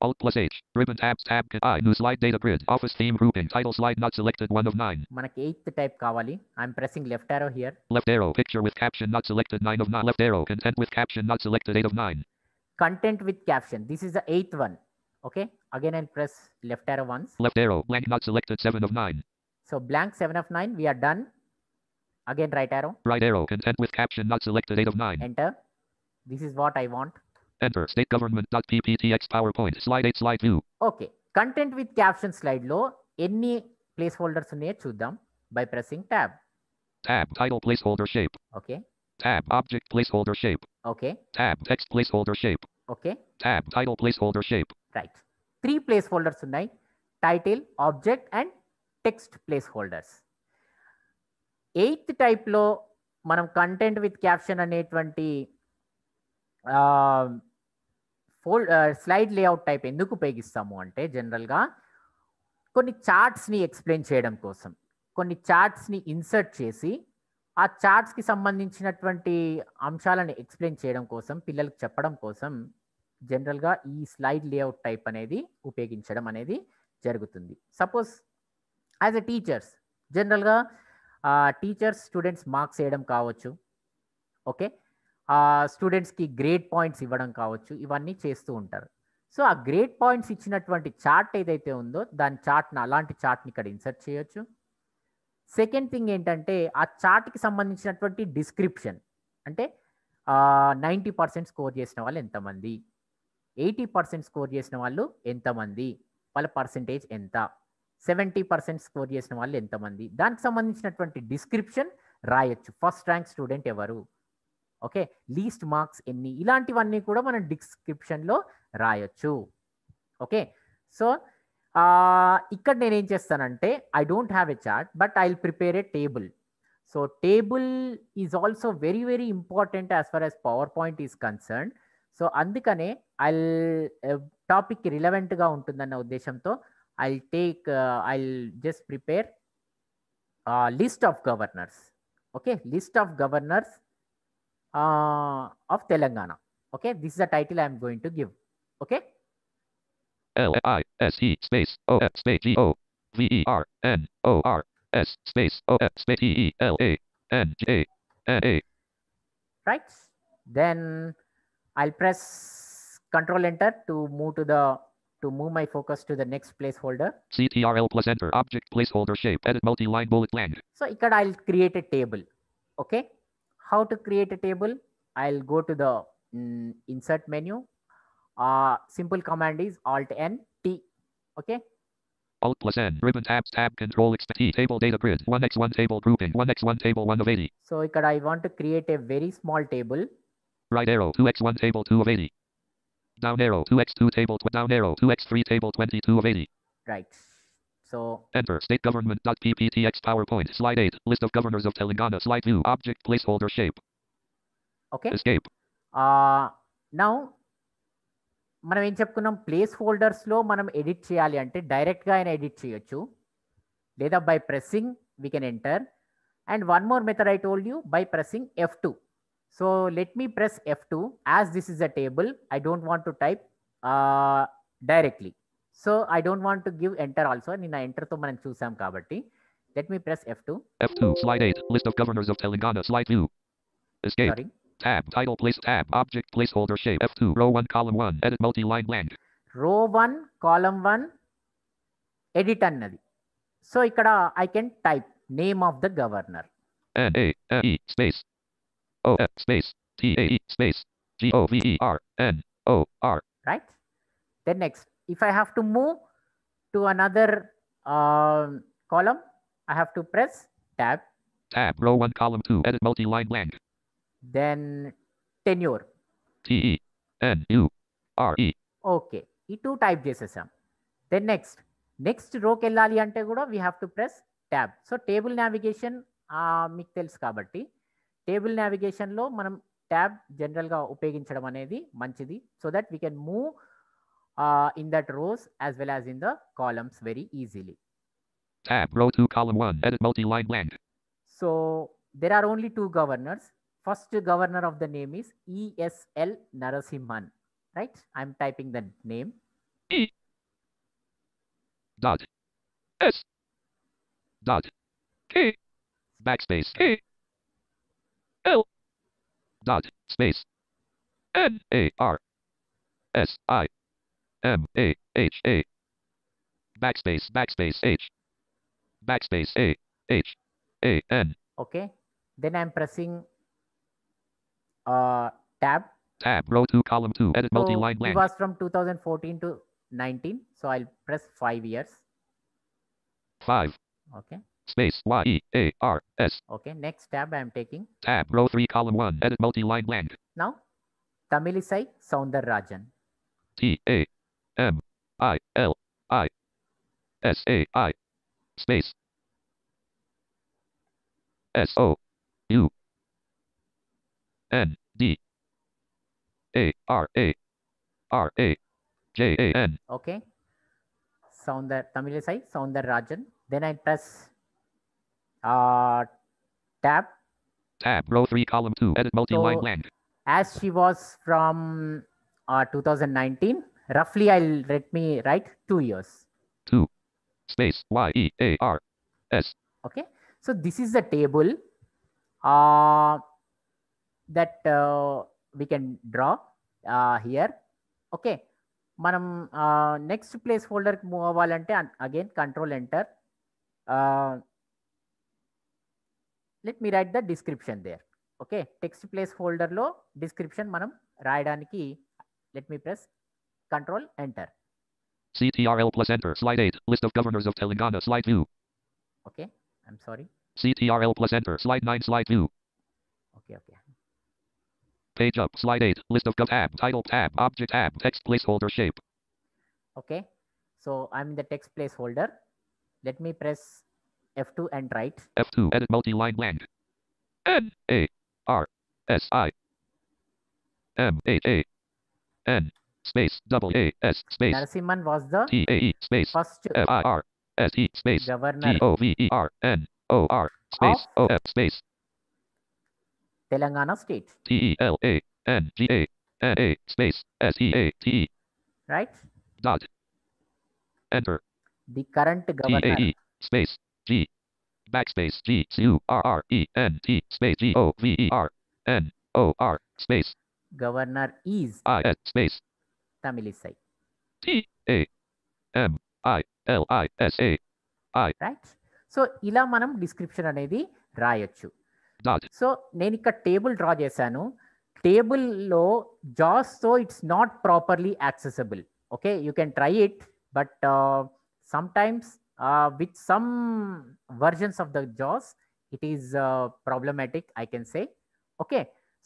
Alt plus H. Ribbon tabs tab. can- I. New slide data grid. Office theme grouping. Title slide not selected. 1 of 9. మనకి eighth type కావాలి I'm pressing left arrow here Left arrow. Picture with caption not selected. 9 of 9. Left arrow. Content with caption not selected. 8 of 9. Content with caption this is the eighth one okay Again, I'll press left arrow once. Left arrow. Blank not selected 7 of 9. So blank 7 of 9, we are done. Again, right arrow, Right arrow. Content with caption not selected 8 of 9. enter. This is what I want. Enter. State government.pptx PowerPoint. Slide 8. Slide 2. Okay content with caption స్లైడ్లో ఎన్ని placeholders ఉన్నాయో చూద్దాం by pressing tab Tab. Title placeholder shape. Okay Tab. Object placeholder shape. Okay Tab. Text placeholder shape. Okay Tab. Title placeholder shape. Right three placeholders ఉన్నాయి title object and text placeholders eighth టైప్లో మనం content with caption అనేటువంటి ఫోల్డ్ slide layout type ఎందుకు ఉపయోగిస్తాము అంటే జనరల్గా కొన్ని చార్ట్స్ని ఎక్స్ప్లెయిన్ చేయడం కోసం. కొన్ని చార్ట్స్ని ఇన్సర్ట్ చేసి ఆ చార్ట్స్కి సంబంధించినటువంటి అంశాలను ఎక్స్ప్లెయిన్ చేయడం కోసం పిల్లలకు చెప్పడం కోసం జనరల్గా ఈ స్లైడ్ లేఅవుట్ టైప్ అనేది ఉపయోగించడం అనేది జరుగుతుంది. సపోజ్ యాజ్ ఎ టీచర్స్ జనరల్గా టీచర్స్ స్టూడెంట్స్ మార్క్స్ వేయడం కావచ్చు. ఓకే? స్టూడెంట్స్కి గ్రేడ్ పాయింట్స్ ఇవ్వడం కావచ్చు ఇవన్నీ చేస్తూ ఉంటారు. సో ఆ గ్రేడ్ పాయింట్స్ ఇచ్చినటువంటి చార్ట్ ఏదైతే ఉందో దాని చార్ట్ని అలాంటి చార్ట్ని ఇక్కడ ఇన్సర్ట్ చేయొచ్చు. సెకండ్ థింగ్ ఏంటంటే ఆ చార్ట్కి సంబంధించినటువంటి డిస్క్రిప్షన్ అంటే నైంటీ పర్సెంట్ స్కోర్ చేసిన వాళ్ళు ఎంతమంది? ఎయిటీ పర్సెంట్ స్కోర్ చేసిన వాళ్ళు ఎంతమంది? వాళ్ళ పర్సెంటేజ్ ఎంత? సెవెంటీ పర్సెంట్ స్కోర్ చేసిన వాళ్ళు ఎంతమంది? దానికి సంబంధించినటువంటి డిస్క్రిప్షన్ రాయొచ్చు. ఫస్ట్ ర్యాంక్ స్టూడెంట్ ఎవరు? ఓకే? లీస్ట్ మార్క్స్ ఎన్ని? ఇలాంటివన్నీ కూడా మనం డిస్క్రిప్షన్లో రాయొచ్చు. ఓకే? సో ఇక్కడ నేను ఏం చేస్తానంటే I don't have a chart but I will prepare a table so table is also very very important as for as PowerPoint is concern so అందుకనే ఐ టాపిక్ రిలవెంట్గా ఉంటుందన్న ఉద్దేశంతో I take I just prepare list of governors okay? List of governors uh, of Telangana. Okay, this is the title I am going to give. Okay. L I S E space O F space G O V E R N O R S space O F space E E L A N G A N A. Right. Then I'll press Control Enter to move to the to move my focus to the next placeholder. CTRL plus enter object placeholder shape edit multi-line bullet land. So here I'll create a table. Okay how to create a table i'll go to the mm, insert menu. Uh simple command is alt n t okay? Alt plus n ribbon tabs tab control x t table data grid 1x1 table grouping 1x1 table 1 of 80 so i want to create a very small table. Right arrow 2x1 table 2 of 80 down arrow 2x2 table down arrow 2x3 table 22 of 80 right. So Enter state government.pptx PowerPoint. Slide 8. List of governors of Telangana. Slide 2. Object placeholder shape. okay Escape. Now మనం ఏం చెప్పుకున్నాం place హోల్డర్స్లో మనం edit చేయాలి అంటే డైరెక్ట్గా ఆయన edit చేయొచ్చు లేదా by pressing we can enter and one more method I told you by pressing F two so let me press F two as this is a table I don't want to type directly So I don't want to give enter also నిన్న ఎంటర్తో మనం చూసాం కాబట్టి let me press F two F2. Slide 8. List of governors of Telangana. Slide 2. Escape. Sorry Tab. Title place tab. Object placeholder shape. F2. Row 1 column 1. Edit multi-line blank. Row one column one edit అన్నది so ఇక్కడ I can type name of the governor N A N E space O F space T A E space G O V E R N O R right then next If I have to move to another column I have to press tab tab. Row 1 column 2 edit multi-line blank. Then tenure T E N U R E. Okay ఈ two type చేసేసాం. Then next next రోకి వెళ్ళాలి అంటే కూడా we have to press tab so table navigation మీకు తెలుసు కాబట్టి table నావిగేషన్లో మనం ట్యాబ్ జనరల్గా ఉపయోగించడం అనేది మంచిది. So that we can move uh, in that rows as well as in the columns very easily. Tab, row 2, column 1, edit multi-line blank. So there are only two governors. First governor of the name is ESL Narasimhan, right? I'm typing the name. E dot S dot K backspace K L dot space N A R S I M A H A. Backspace backspace H. Backspace A H A N. okay then i'm pressing uh tab Tab row 2 column 2 edit so multi-line it was from 2014 to 19 so i'll press 5 years 5. okay Space Y E A R S. okay next tab i'm taking Tab row 3 column 1 edit multi-line blank. now tamilisai soundarrajan T A M I L I S A I space. S O U N D A R A R A J A N. Okay. Soundar tamilisai soundarrajan then i press uh tab. Tab row 3 column 2 edit multi-line So- blank as she was from uh, 2019 roughly i'll let me write 2 years 2 space Y E A R S okay so this is the table uh, that uh, we can draw uh, here okay మనం next place ఫోల్డర్కి move అవ్వాలంటే again control enter let me write the description there okay text place ఫోల్డర్లో description మనం రాయడానికి let me press Control Enter. CTRL plus Enter. Slide 8. List of governors of Telangana. Slide 2. Okay. I'm sorry. CTRL plus Enter. Slide 9. Slide 2. Okay. Okay. Page up. Slide 8. List of gov tab. Title tab. Object tab. Text placeholder shape. Okay. So I'm in the text placeholder. Let me press F2 and write. F2. Edit multi-line blank. N A R S I M H A N space double A S space. Narasimhan was the T A E space. first F I R S E space. governor G O V E R N O R space. O F space. Telangana state, T E L A N G A N A space. S E A T E. Right? dot. Enter. The current governor, A E space. G. Backspace. G C U R R E N T space. G O V E R N O R space. Governor is I S space Tamilisai, T A M I L I S A right? సో ఇలా మనం description అనేది రాయొచ్చు. Dot. So నేను ఇక్కడ table draw చేశాను. టేబుల్లో జాస్తో it's not properly accessible okay you can try it but sometimes with some versions of the Jos it is problematic I can say okay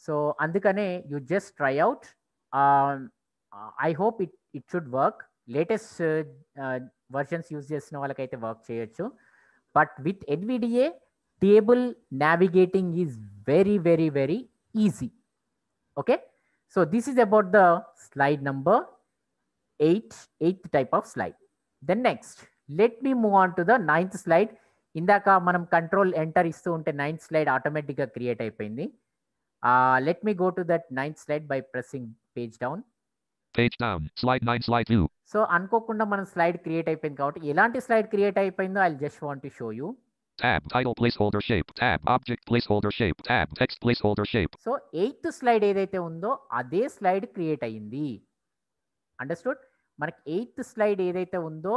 so అందుకనే you just try out I hope it it should work latest versions use చేసిన వాళ్ళకైతే work చేయొచ్చు but with NVDA table navigating is very very very easy okay so this is about the slide number 8 eighth type of slide then next let me move on to the ninth slide ఇందాక మనం control enter ఇస్తూ ఉంటే ninth slide ఆటోమేటిక్గా create అయిపోయింది let me go to that ninth slide by pressing page down page down slide 9 slide view so అనుకోకుండా మనం slide create అయిపోయింది కాబట్టి ఎలాంటి స్లైడ్ క్రియేట్ అయిపోయిందో I just want to show you tab title placeholder shape. Tab object placeholder shape. Tab text placeholder shape. So eighth slide ఏదైతే ఉందో అదే slide create అయ్యింది. అండర్స్టూడ్ మనకి ఎయిత్ స్లైడ్ ఏదైతే ఉందో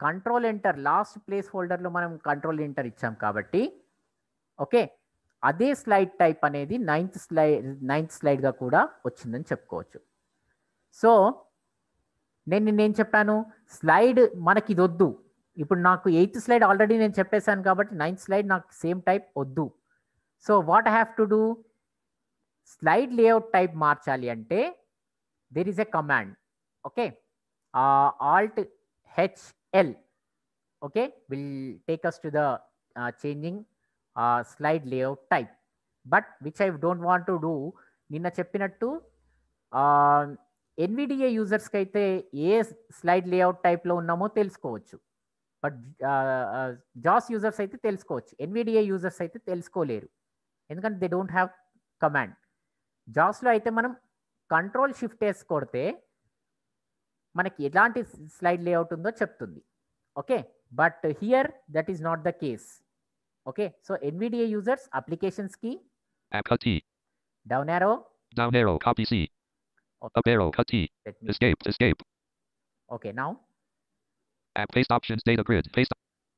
కంట్రోల్ ఎంటర్ లాస్ట్ ప్లేస్ హోల్డర్లో మనం కంట్రోల్ ఎంటర్ ఇచ్చాం కాబట్టి ఓకే అదే స్లైడ్ టైప్ అనేది నైన్త్ స్లైడ్ నైన్త్ స్లైడ్గా కూడా వచ్చిందని చెప్పుకోవచ్చు. సో నేను నేను చెప్పాను? స్లైడ్ మనకి ఇది వద్దు ఇప్పుడు నాకు ఎయిత్ స్లైడ్ ఆల్రెడీ నేను చెప్పేశాను కాబట్టి నైన్త్ స్లైడ్ నాకు సేమ్ టైప్ వద్దు. So what have to do? Slide layout type మార్చాలి అంటే there is a command okay? Alt HL okay? Will take us to the changing slide layout type but which I don't want to do నిన్న చెప్పినట్టు NVDA యూజర్స్కి అయితే ఏ slide layout టైప్లో ఉన్నామో తెలుసుకోవచ్చు. But Jos users అయితే తెలుసుకోవచ్చు. ఎన్విడిఏ యూజర్స్ అయితే తెలుసుకోలేరు. ఎందుకంటే దే డోంట్ హ్యావ్ కమాండ్ జాస్లో అయితే మనం కంట్రోల్ షిఫ్ట్ వేసి కొడితే మనకి ఎలాంటి స్లైడ్ లేఅవుట్ ఉందో చెప్తుంది. Okay but here that is not the case okay so NVDA users అప్లికేషన్స్కి cut T down arrow down arrow. copy C up arrow cut T escape escape okay now App paste options data grid. Paste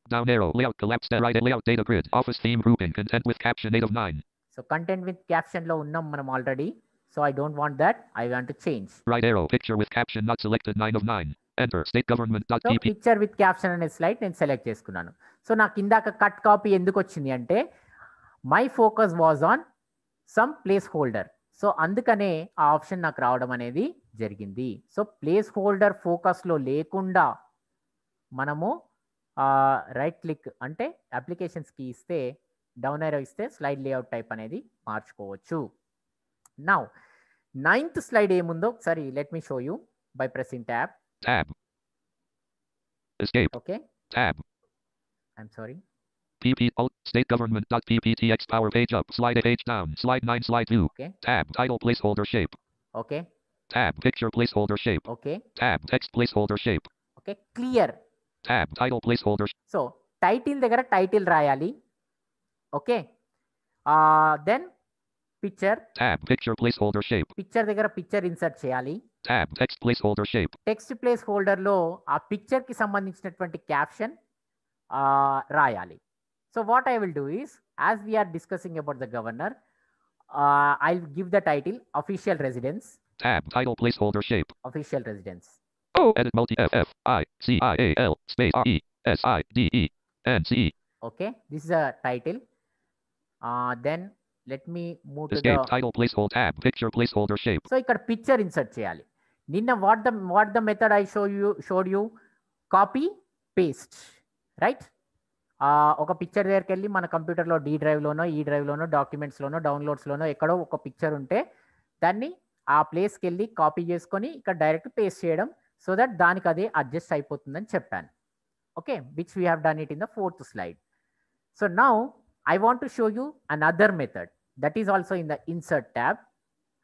down arrow layout collapse right layout data grid. Office theme grouping content with caption 8 of 9. So content with క్యాప్షన్లో ఉన్నాం మనం already so I don't want that I want to change Right arrow picture with caption not selected 9 of 9. Enter state government dot so pp. Picture with caption అనే slide నేను select చేసుకున్నాను so నాకు ఇందాక cut copy ఎందుకు వచ్చింది అంటే my focus was on some placeholder So అందుకనే ఆ ఆప్షన్ నాకు రావడం అనేది జరిగింది. సో ప్లేస్ హోల్డర్ ఫోకస్లో లేకుండా మనము రైట్ క్లిక్ అంటే అప్లికేషన్స్కి ఇస్తే డౌన్ ఏరో ఇస్తే స్లైడ్ లేఅవుట్ టైప్ అనేది మార్చుకోవచ్చు. నౌ నైన్త్ స్లైడ్ ఏముందో ఒకసారి let me show you by pressing tab. Okay. I'm sorry. pp alt state government dot pptx power page up slide a page down slide 9 slide 2. Okay. Tab title placeholder shape. Okay Tab picture placeholder shape. Okay Tab text placeholder shape. Okay clear Tab title placeholder sh- so title దగ్గర title రాయాలి okay then picture Tab picture placeholder shape. Picture దగ్గర picture insert చేయాలి Tab text placeholder shape. Text place హోల్డర్లో ఆ పిక్చర్కి సంబంధించినటువంటి caption రాయాలి So what I will do is as we're discussing about the governor I give the title official residence Tab title placeholder shape. Official residence O edit multi F F I C I A L space R E S I D E N C E. okay this is a title uh, then let me move to Escape the title placeholder tab picture placeholder shape. So ఇక్కడ picture insert చేయాలి నిన్న what the what the method I show you showed you copy paste right ఒక picture దగ్గరికి వెళ్ళి మన కంప్యూటర్లో D డ్రైవ్లోనో ఈ డ్రైవ్లోనో డాక్యుమెంట్స్లోనో డౌన్లోడ్స్లోనో ఎక్కడో ఒక పిక్చర్ ఉంటే దాన్ని ఆ ప్లేస్కి వెళ్ళి కాపీ చేసుకొని ఇక్కడ డైరెక్ట్ పేస్ట్ చేయడం సో దట్ దానికి అదే అడ్జస్ట్ అయిపోతుందని చెప్పాను. Okay which we have done it in the fourth slide so now I want to show you another method that is also in the insert tab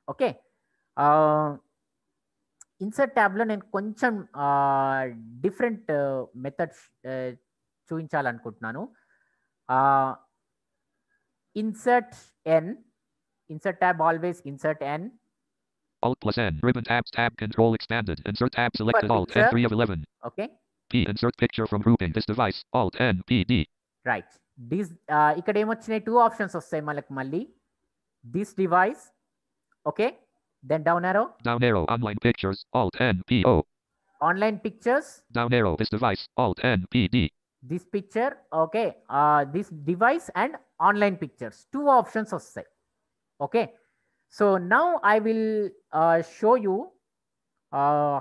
okay insert ట్యాబ్లో నేను కొంచెం different methods చూపించాలనుకుంటున్నాను insert N insert tab always insert N Alt plus N ribbon tabs tab control expanded insert tab selected Alt N picture. 3 of 11. Okay P insert picture from grouping this device Alt N P D. Right this ఇక్కడ ఏమొచ్చినాయి two options వస్తాయి మనకు మళ్ళీ this device okay then down arrow Down arrow online pictures Alt N P O. Online pictures Down arrow this device Alt N P D. This picture okay this device and online pictures two options వస్తాయి okay so now I will show you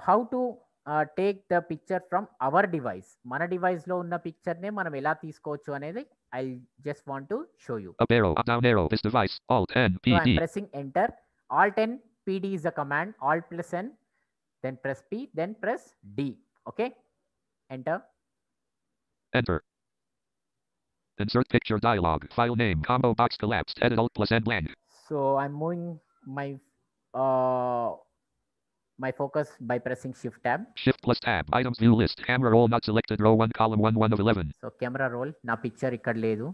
how to take the picture from our device మన డివైస్లో ఉన్న పిక్చర్నే మనం ఎలా తీసుకోవచ్చు అనేది I just want to show you Up arrow down arrow this device Alt N P So I'm D. pressing enter. Alt N PD is the command. Alt plus N, then press P, then press D. Okay. Enter. Enter. Insert picture dialog. File name. Combo box collapsed. Edit Alt plus N. So I'm moving my uh my focus by pressing Shift Tab. Shift plus Tab. Items view list. Camera roll not selected. Row one column one one of eleven. So camera roll. Na picture ikkad ledu.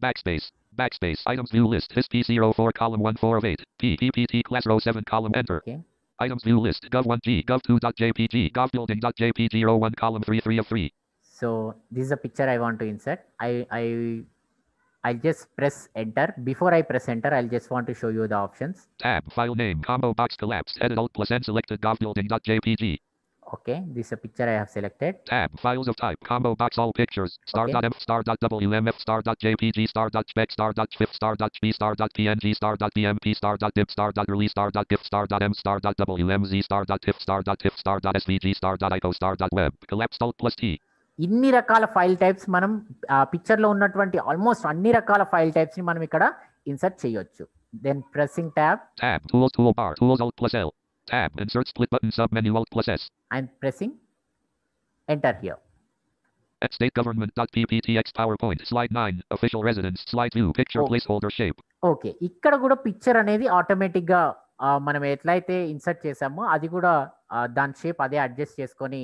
Backspace. Backspace. Items view list. This P04 column 1 4 of 8. P P P T class row 7 column enter. Okay. Items view list. Gov1g. Gov2.jpg. Govbuilding.jpg. Row 1 column 3 3 of 3. So this is a picture I want to insert. I, I, I'll just press enter. Before I press enter, I'll just want to show you the options. Tab, file name, combo box collapsed, edit alt plus n selected govbuilding.jpg. Okay, this is a picture I have selected. Tab, files of type, combo box, all pictures, star.mf, okay. star.wmf, star.jpg, star.spec, star.fif, star.b, star.png, star.bmp, star.dip, star.release, star.gif, star.m, star.wmz, star.tif, star.tif, star.svg, star.ico, star.web, collapsed alt plus t. ఇన్ని రకాల file types మనం పిక్చర్లో ఉన్నటువంటి almost అన్ని రకాల file టైప్స్ని మనం ఇక్కడ insert చేయొచ్చు. Then pressing tab tab tools toolbar tools alt plus L tab insert split button submenu alt plus S I am pressing enter here at stategovernment.pptx powerpoint slide 9 official residence slide 2 picture okay. placeholder shape. Okay ఇక్కడ కూడా picture అనేది ఆటోమేటిక్గా మనం ఎట్లయితే insert చేసామో అది కూడా దాని షేప్ అదే అడ్జస్ట్ చేసుకొని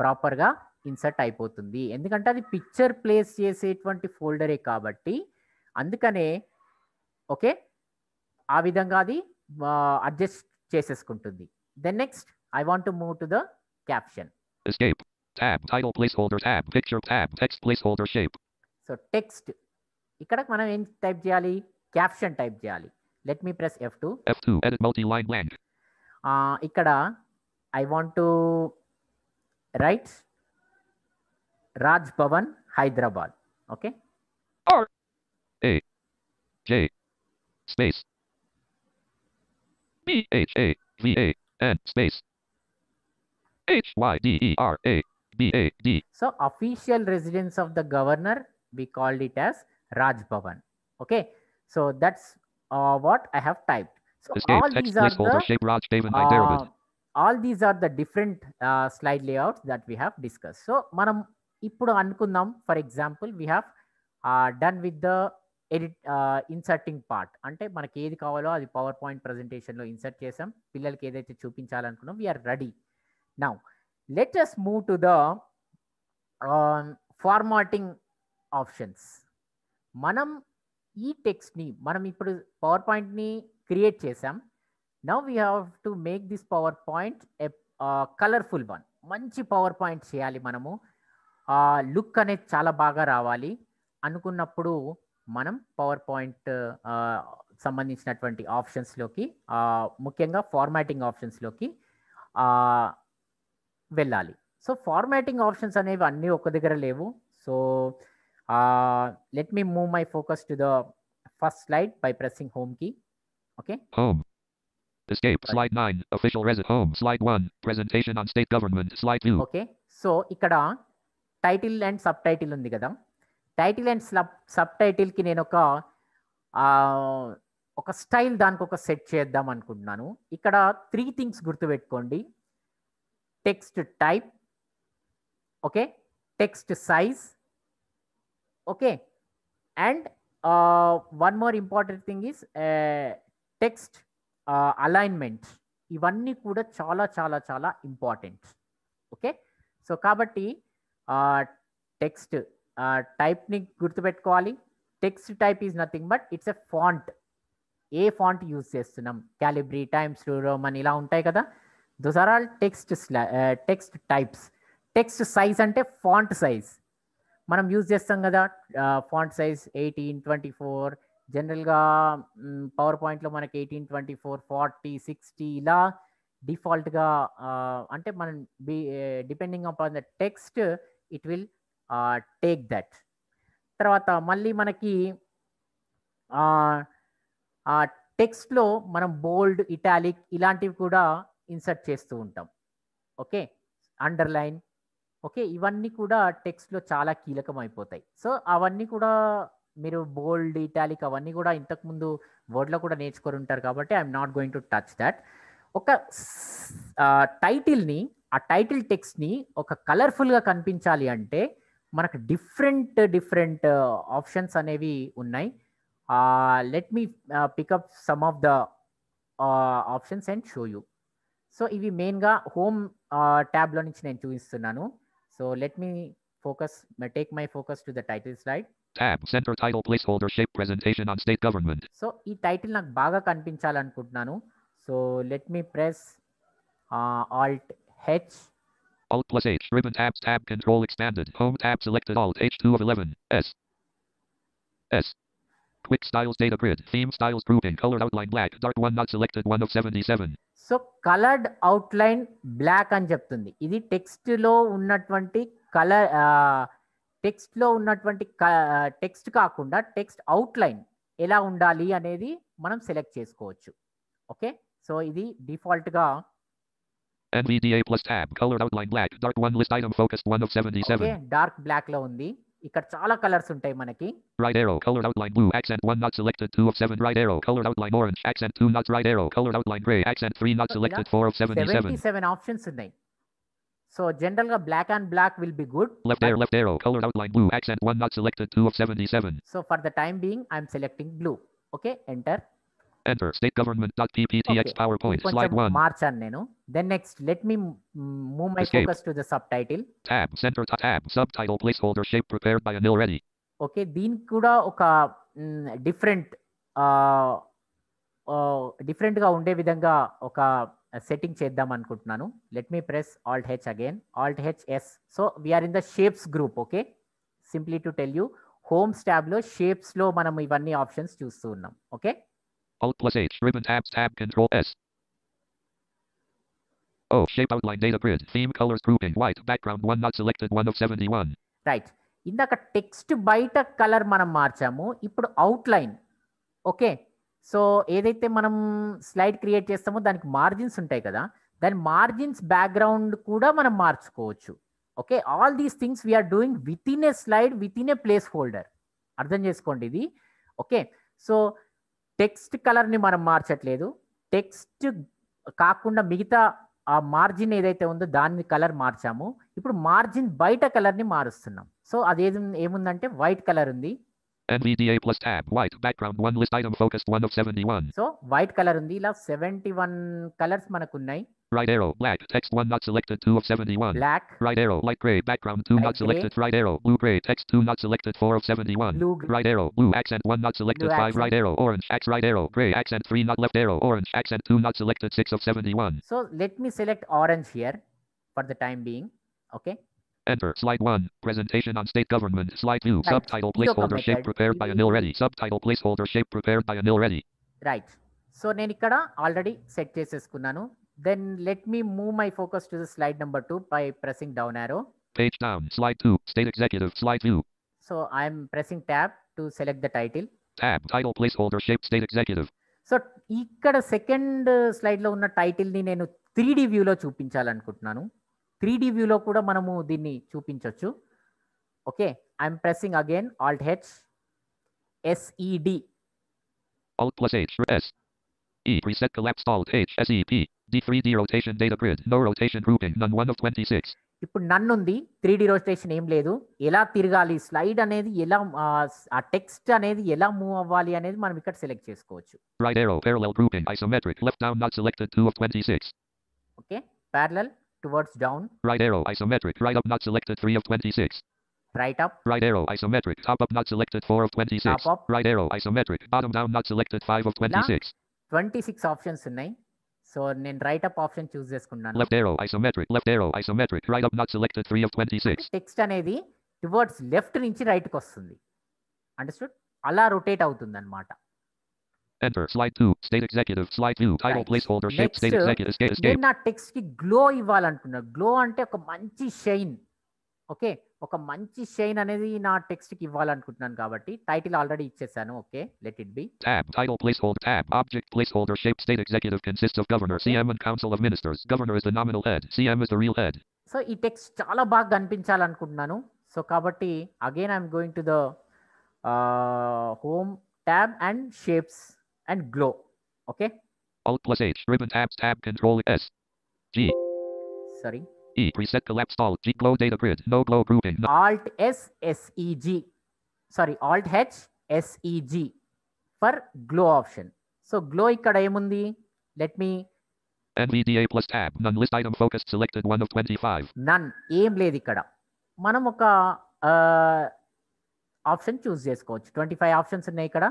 ప్రాపర్గా ఇన్సర్ట్ అయిపోతుంది ఎందుకంటే అది పిక్చర్ ప్లేస్ చేసేటువంటి ఫోల్డరే కాబట్టి అందుకనే ఓకే ఆ విధంగా అది adjust చేసేసుకుంటుంది then next I want to move to the caption Escape. Tab. Title placeholder tab. Picture tab. Text placeholder shape. So text ఇక్కడ మనం ఏం టైప్ చేయాలి క్యాప్షన్ టైప్ చేయాలి let me press F two F2. Edit multi-line blank. ఇక్కడ I want to write Raj Bhavan, Hyderabad. Okay. R A J space B H A V A N space H Y D E R A B A D. So official residence of the governor, we called it as Raj Bhavan. Okay. So that's uh, what I have typed. So Escape, all these are the shape, Raj, David, uh, all these are the different uh, slide layouts that we have discussed. So madam. ఇప్పుడు అనుకుందాం for example we have done with the edit inserting part అంటే మనకి ఏది కావాలో అది power point ప్రజెంటేషన్లో insert చేసాం. పిల్లలకి ఏదైతే చూపించాలనుకున్నాం we're ready now let us move to the formatting options మనం ఈ టెక్స్ట్ని మనం ఇప్పుడు పవర్ పాయింట్ని క్రియేట్ చేసాం. Now we have to make this PowerPoint a colourful one మంచి పవర్ పాయింట్ చేయాలి మనము. లుక్ అనేది చాలా బాగా రావాలి అనుకున్నప్పుడు మనం పవర్ పాయింట్ సంబంధించినటువంటి ఆప్షన్స్లోకి ముఖ్యంగా ఫార్మాటింగ్ ఆప్షన్స్లోకి వెళ్ళాలి సో ఫార్మాటింగ్ ఆప్షన్స్ అనేవి అన్నీ ఒక దగ్గర లేవు so let me move my focus to the first slide by pressing home key okay Home. Escape. Slide 9. Official resit. Home. Slide 1. Presentation on state government. Slide 2. Okay so ఇక్కడ title and sub title ఉంది కదా. Title and sub sub టైటిల్కి నేను ఒక ఒక style దానికి ఒక set చేద్దాం అనుకుంటున్నాను. ఇక్కడ త్రీ థింగ్స్ గుర్తుపెట్టుకోండి. Text type okay text size okay and one more important thing is text alignment ఇవన్నీ కూడా చాలా చాలా చాలా ఇంపార్టెంట్ ఓకే సో కాబట్టి టెక్స్ట్ టైప్ని గుర్తుపెట్టుకోవాలి. Text type is nothing but it's a font. A font use చేస్తున్నాం? క్యాలిబ్రీ టైమ్స్ రోమన్ ఇలా ఉంటాయి కదా. Those are all text text types. Text size అంటే ఫాంట్ సైజ్. మనం యూజ్ చేస్తాం కదా font size eighteen twenty four. జనరల్గా పవర్ పాయింట్లో మనకి eighteen twenty four forty sixty ఇలా డిఫాల్ట్గా అంటే మనం be depending upon the text it will take that తర్వాత మళ్ళీ మనకి టెక్స్ట్లో మనం బోల్డ్ ఇటాలిక్ ఇలాంటివి కూడా ఇన్సర్ట్ చేస్తూ ఉంటాం. ఓకే అండర్లైన్ ఓకే ఇవన్నీ కూడా టెక్స్ట్లో చాలా కీలకం అయిపోతాయి సో అవన్నీ కూడా మీరు బోల్డ్ ఇటాలిక్ అవన్నీ కూడా ఇంతకుముందు వర్డ్లో కూడా నేర్చుకొని ఉంటారు కాబట్టి I'm not going to touch that ఒక టైటిల్ని ఆ టైటిల్ టెక్స్ట్ని ఒక కలర్ఫుల్గా కనిపించాలి అంటే మనకు డిఫరెంట్ డిఫరెంట్ ఆప్షన్స్ అనేవి ఉన్నాయి let me pick up some of the options and show you so ఇవి మెయిన్గా హోమ్ ట్యాబ్లో నుంచి నేను చూపిస్తున్నాను so let me focus take my focus to the title slide Tab. Center title placeholder shape. Presentation on state government. So ఈ title నాకు బాగా కనిపించాలనుకుంటున్నాను so let me press alt H Alt plus H. Ribbon tabs. Tab control expanded. Home tab selected. Alt H2 of 11. S. S. Quick styles data grid. Theme styles grouping. Colored outline black. Dark one not selected. 1 of 77. So coloured outline black అని చెప్తుంది ఇది టెక్స్ట్లో ఉన్నటువంటి colour టెక్స్ట్లో ఉన్నటువంటి text కాకుండా text outline ఎలా ఉండాలి అనేది మనం సెలెక్ట్ చేసుకోవచ్చు ఓకే సో ఇది డిఫాల్ట్గా NVDA plus tab. Colored outline black. Dark one list item focused 1 of 77. Okay dark బ్లాక్లో ఉంది ఇక్కడ చాలా కలర్స్ ఉంటాయి మనకి Right arrow. Colored outline blue. Accent 1 not selected. 2 of 7. Right arrow. Colored outline orange. Accent 2 not right arrow. Colored outline gray. Accent 3 not So, selected. ఇలా 4 of 77. Seventy seven options ఉన్నాయి so జనరల్గా black and black will be good Left arrow. Left arrow. Colored outline blue. Accent 1 not selected. 2 of 77. So for the time being I'm selecting blue okay enter Enter. State government.pptx Okay. PowerPoint. Slide కొంచెం 1. మార్చాను నేను then next let me move my Escape. Focus to the subtitle Tab. Center tab. Subtitle placeholder shape prepared by Anil Reddy. Okay దీనికి కూడా ఒక different డిఫరెంట్గా ఉండే విధంగా ఒక సెట్టింగ్ చేద్దాం అనుకుంటున్నాను let me press alt H again alt H S so we're in the shapes group okay simply to tell you homes ట్యాబ్లో షేప్స్లో మనం ఇవన్నీ ఆప్షన్స్ చూస్తూ ఉన్నాం okay Alt plus H. Ribbon tabs tab control S. Oh, shape outline data grid. Theme colors grouping white. Background one not selected one of 71. Right ఇందాక text బయట colour మనం మార్చాము ఇప్పుడు అవుట్లైన్ ఓకే సో ఏదైతే మనం slide create చేస్తామో దానికి margins ఉంటాయి కదా దాని మార్జిన్స్ బ్యాక్గ్రౌండ్ కూడా మనం మార్చుకోవచ్చు okay all these things we're doing within a slide within a placeholder అర్థం చేసుకోండి ఇది ఓకే సో టెక్స్ట్ కలర్ని మనం మార్చట్లేదు. టెక్స్ట్ కాకుండా మిగతా ఆ మార్జిన్ ఏదైతే ఉందో దాన్ని కలర్ మార్చాము. ఇప్పుడు మార్జిన్ బయట కలర్ని మారుస్తున్నాం. సో అదేది ఏముందంటే వైట్ కలర్ ఉంది. NVDA plus tab. White. Background. 1 list item focused. 1 of 71. So white colour ఉంది. ఇలా సెవెంటీ వన్ కలర్స్ మనకు ఉన్నాయి. Right arrow black. Text 1 not selected 2 of 71. Black Right arrow light gray. Background 2 Light not gray. selected. Right arrow blue gray. Text 2 not selected 4 of 71. Blue Right arrow blue accent 1 not selected Blue 5 accent. right arrow orange X right arrow gray accent 3 not left arrow orange accent 2 not selected 6 of 71. So let me select orange here for the time being okay Enter slide 1 presentation on state government slide view Right. subtitle Idoka placeholder shape method. prepared by Anil Reddy subtitle placeholder shape prepared by Anil Reddy right so నేను ఇక్కడ already set చేసేసుకున్నాను then let me move my focus to the slide number two by pressing down arrow page down slide 2 state executive slide view so I'm pressing tab to select the title tab title placeholder shape state executive. So ఇక్కడ second స్లైడ్లో ఉన్న టైటిల్ని నేను three D వ్యూలో చూపించాలనుకుంటున్నాను. Three D వ్యూలో కూడా మనము దీన్ని చూపించవచ్చు okay I'm pressing again alt H SED alt plus H S E preset collapsed alt H S E P D3D rotation data grid no rotation grouping none 1 of 26 ఇప్పుడు నన్ను ఉంది త్రీ డి రోటేషన్ ఏం లేదు ఎలా తిరగాలి slide అనేది ఎలా ఆ, టెక్స్ట్ అనేది ఎలా మూవ్ అవ్వాలి అనేది మనం ఇక్కడ సెలెక్ట్ చేసుకోవచ్చు right arrow parallel grouping isometric left down not selected 2 of 26 okay parallel towards down right arrow isometric right up not selected 3 of 26 right up Right arrow isometric top up not selected 4 of 26. Top up. Right arrow isometric bottom down not selected 5 of 26. Twenty six options ఉన్నాయి. So నేను right up option choose చేసుకున్నాను. Left arrow isometric left arrow isometric right up not selected 3 of 26 text అనేది towards left నుంచి రైట్కి వస్తుంది. Understood అలా rotate అవుతుందన్నమాట. Enter slide నా టెక్స్ట్కి గ్లో ఇవ్వాలంటున్నా గ్లో అంటే ఒక మంచి షైన్ ఓకే ఒక మంచి షైన్ అనేది నా టెక్స్ట్కి ఇవ్వాలనుకుంటున్నాను కాబట్టి టైటిల్ ఆల్రెడీ ఇచ్చేసాను okay let it be Tab title placeholder tab object placeholder shape state executive consists of governor Okay. CM and council of ministers. Governor is the nominal head. CM is the real head. So ఈ text చాలా బాగా కనిపించాలనుకుంటున్నాను so కాబట్టి again I'm going to the home tab and shapes and glow okay Alt plus H ribbon tabs tab control S G sorry E preset collapsed alt G glow data grid no glow grouping no- alt S SEG sorry alt H SEG for glow option so glow ఇక్కడ ఏముంది let me NVDA plus tab none list item focused selected 1 of 25. None ఏం లేదు ఇక్కడ మనం ఒక option choose చేసుకోవచ్చు twenty five options ఉన్నాయి ఇక్కడ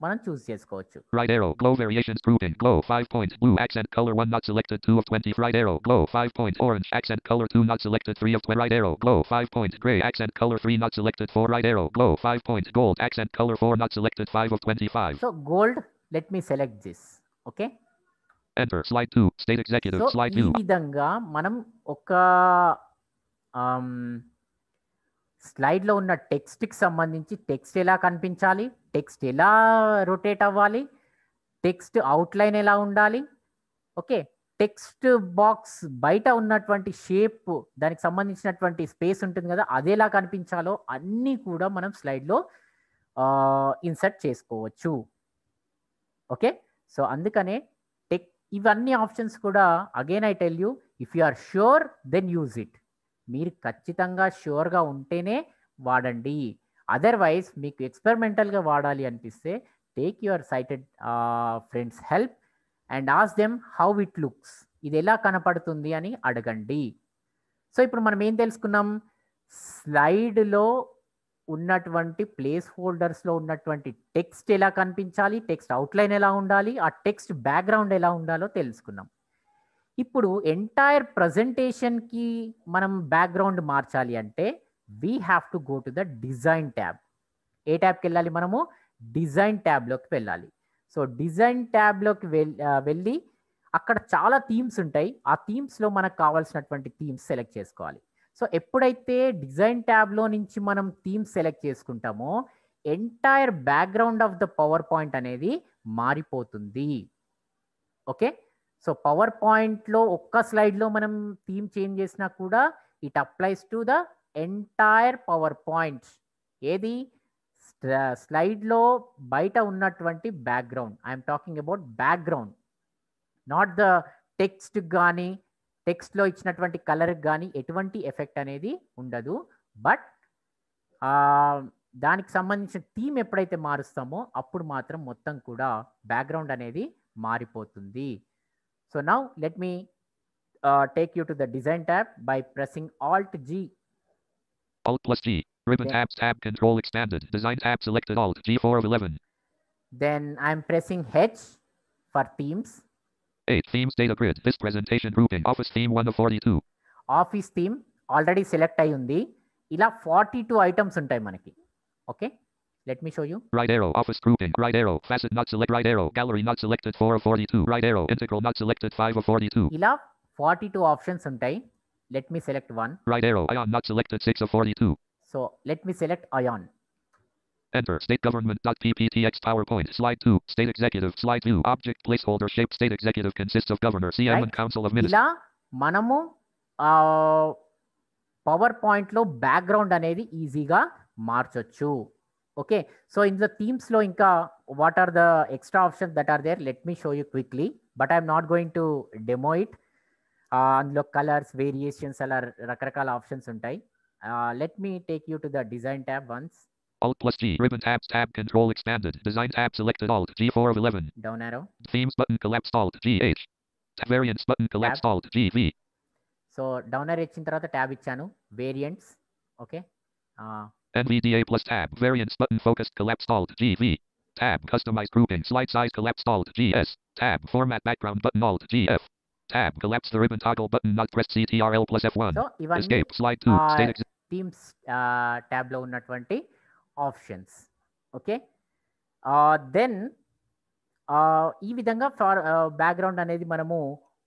మనం చూస్ చేసుకోవచ్చు Right arrow, glow variations grouping, glow 5 point, blue accent color 1 not selected 2 of 20, right arrow, glow 5 point, orange accent color 2 not selected 3 of 20, right arrow, glow 5 point, gray accent color 3 not selected 4, right arrow, glow 5 point, gold accent color 4 not selected 5 of 25. So gold let me select this okay Enter, slide 2, state executive, so slide ఈ 2, విధంగా మనం ఒక స్లైడ్లో ఉన్న టెక్స్ట్కి సంబంధించి text ఎలా కనిపించాలి text ఎలా రొటేట్ అవ్వాలి టెక్స్ట్ అవుట్లైన్ ఎలా ఉండాలి ఓకే టెక్స్ట్ బాక్స్ బయట ఉన్నటువంటి షేప్ దానికి సంబంధించినటువంటి స్పేస్ ఉంటుంది కదా అది ఎలా కనిపించాలో అన్నీ కూడా మనం స్లైడ్లో ఇన్సర్ట్ చేసుకోవచ్చు. ఓకే సో అందుకనే టెక్ ఇవన్నీ ఆప్షన్స్ కూడా again I tell you if you are sure then use it. మీరు ఖచ్చితంగా ష్యూర్గా ఉంటేనే వాడండి. అదర్వైజ్ మీకు ఎక్స్పెరిమెంటల్గా వాడాలి అనిపిస్తే take your sighted friends help and ask them how it looks. ఇది ఎలా కనపడుతుంది అని అడగండి. సో ఇప్పుడు మనం ఏం తెలుసుకున్నాం? స్లైడ్లో ఉన్నటువంటి ప్లేస్ హోల్డర్స్లో ఉన్నటువంటి టెక్స్ట్ ఎలా కనిపించాలి? టెక్స్ట్ అవుట్లైన్ ఎలా ఉండాలి? ఆ టెక్స్ట్ బ్యాక్గ్రౌండ్ ఎలా ఉండాలో తెలుసుకున్నాం. ఇప్పుడు ఎంటైర్ ప్రజెంటేషన్కి మనం బ్యాక్గ్రౌండ్ మార్చాలి అంటే we have to go to the design tab ఏ ట్యాబ్కి వెళ్ళాలి మనము? డిజైన్ ట్యాబ్లోకి వెళ్ళాలి. సో డిజైన్ ట్యాబ్లోకి వెల్ వెళ్ళి అక్కడ చాలా థీమ్స్ ఉంటాయి. ఆ థీమ్స్లో మనకు కావాల్సినటువంటి థీమ్స్ సెలెక్ట్ చేసుకోవాలి. సో ఎప్పుడైతే డిజైన్ ట్యాబ్లో నుంచి మనం థీమ్స్ సెలెక్ట్ చేసుకుంటామో entire background of the PowerPoint అనేది మారిపోతుంది. ఓకే సో పవర్ పాయింట్లో ఒక్క స్లైడ్లో మనం థీమ్ చేంజ్ చేసినా కూడా it applies to the entire power point ఏది? స్లైడ్లో బయట ఉన్నటువంటి background. I'm talking about background. Not the text కానీ టెక్స్ట్లో ఇచ్చినటువంటి కలర్కి కానీ ఎటువంటి ఎఫెక్ట్ అనేది ఉండదు. బట్ దానికి సంబంధించిన థీమ్ ఎప్పుడైతే మారుస్తామో అప్పుడు మాత్రం మొత్తం కూడా బ్యాక్గ్రౌండ్ అనేది మారిపోతుంది. So now let me take you to the design tab by pressing alt G Alt plus G. Ribbon Yeah. tabs tab control expanded. Design tab selected Alt G4 of 11. Then I'm pressing H for themes 8. Themes data grid. This presentation grouping. Office theme 1 of 42. Office theme already select అయి ఉంది ఇలా forty two items ఉంటాయి మనకి okay Let me show you Right arrow. Office grouping. Right arrow. Facet not select. Right arrow. Gallery not selected 4 of 42. Right arrow. Integral not selected 5 of 42. ఇలా forty two options ఉంటాయి let me select one Right arrow. Ion not selected 6 of 42. So let me select Ion Enter. State government. PPTX PowerPoint. Slide 2. State executive. Slide view. Object placeholder shape. State executive consists of governor, CM, Right. and council of ministers. ఇలా మనము power పాయింట్లో background అనేది ఈజీగా మార్చొచ్చు okay so ఇందులో థీమ్స్లో ఇంకా what are the extra options that are there let me show you quickly but I'm not going to demo it అందులో colours variations అలా రకరకాల ఆప్షన్స్ ఉంటాయి let me take you to the design tab once Alt plus G. Ribbon tabs tab control expanded. Design tab selected Alt G4 of 11. Down arrow Themes button collapsed Alt GH. Variants button collapsed Alt GV. So down arrow ఇచ్చిన తర్వాత tab ఇచ్చాను variants okay NVDA plus tab. Variants button focused collapsed Alt GV. Tab customized grouping. Slide size collapsed Alt GS. Tab format background button Alt GF. Tab collapse the ribbon toggle button not pressed CTRL plus F1. So ఇవన్నీ Escape. Slide 2. uh, State ex- themes ట్యాబ్లో ఉన్నటువంటి options okay then ఈ విధంగా far background అనేది మనము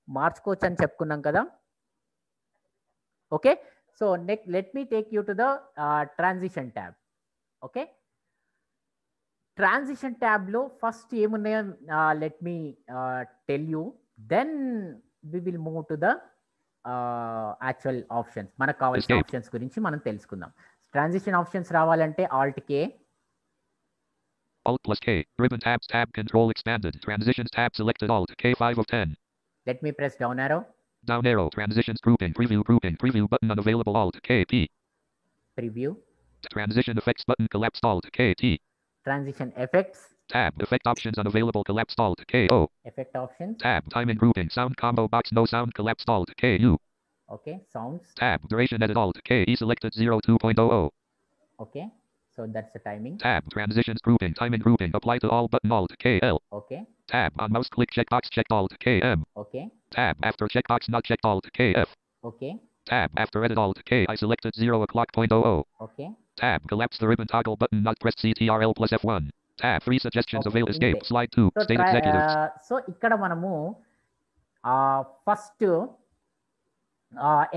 మార్చుకోవచ్చు అని చెప్పుకున్నాం కదా okay so next let me take you to the transition tab okay transition ట్యాబ్లో ఫస్ట్ ఏమున్నాయో let me tell you then we will move to the actual options మనకు కావాల్సిన. ఆప్షన్స్ గురించి మనం తెలుసుకుందాం ట్రాన్సిషన్ ఆప్షన్స్ రావాలంటే alt K Alt plus K. Ribbon tabs tab control expanded. Transitions tab selected Alt K5 of 10. Let me press down arrow Down arrow, transitions grouping, preview grouping, preview button unavailable, Alt K P. Preview. Transition effects button collapsed, Alt KT. Transition effects. Tab. Effect options unavailable. Collapsed. Alt. KO. Effect options. Tab. timing grouping. Sound combo box. No sound. Collapsed. Alt. KU. Okay. Sounds. Tab. Duration edit. Alt. KE selected 0 2.00. Okay. So that's the timing. Tab. Transitions grouping. Timing grouping. Apply to all button. Alt. KL. Okay. Tab on mouse click checkbox checked Alt KM. Okay Tab after checkbox not checked Alt KF. Okay Tab after edit Alt K I selected 0 o'clock point oh oh. Okay Tab collapse the ribbon toggle button not pressed CTRL plus F1. Tab three suggestions Okay, avail escape ఇంతే. slide 2 so state executives. So ఇక్కడ మనము first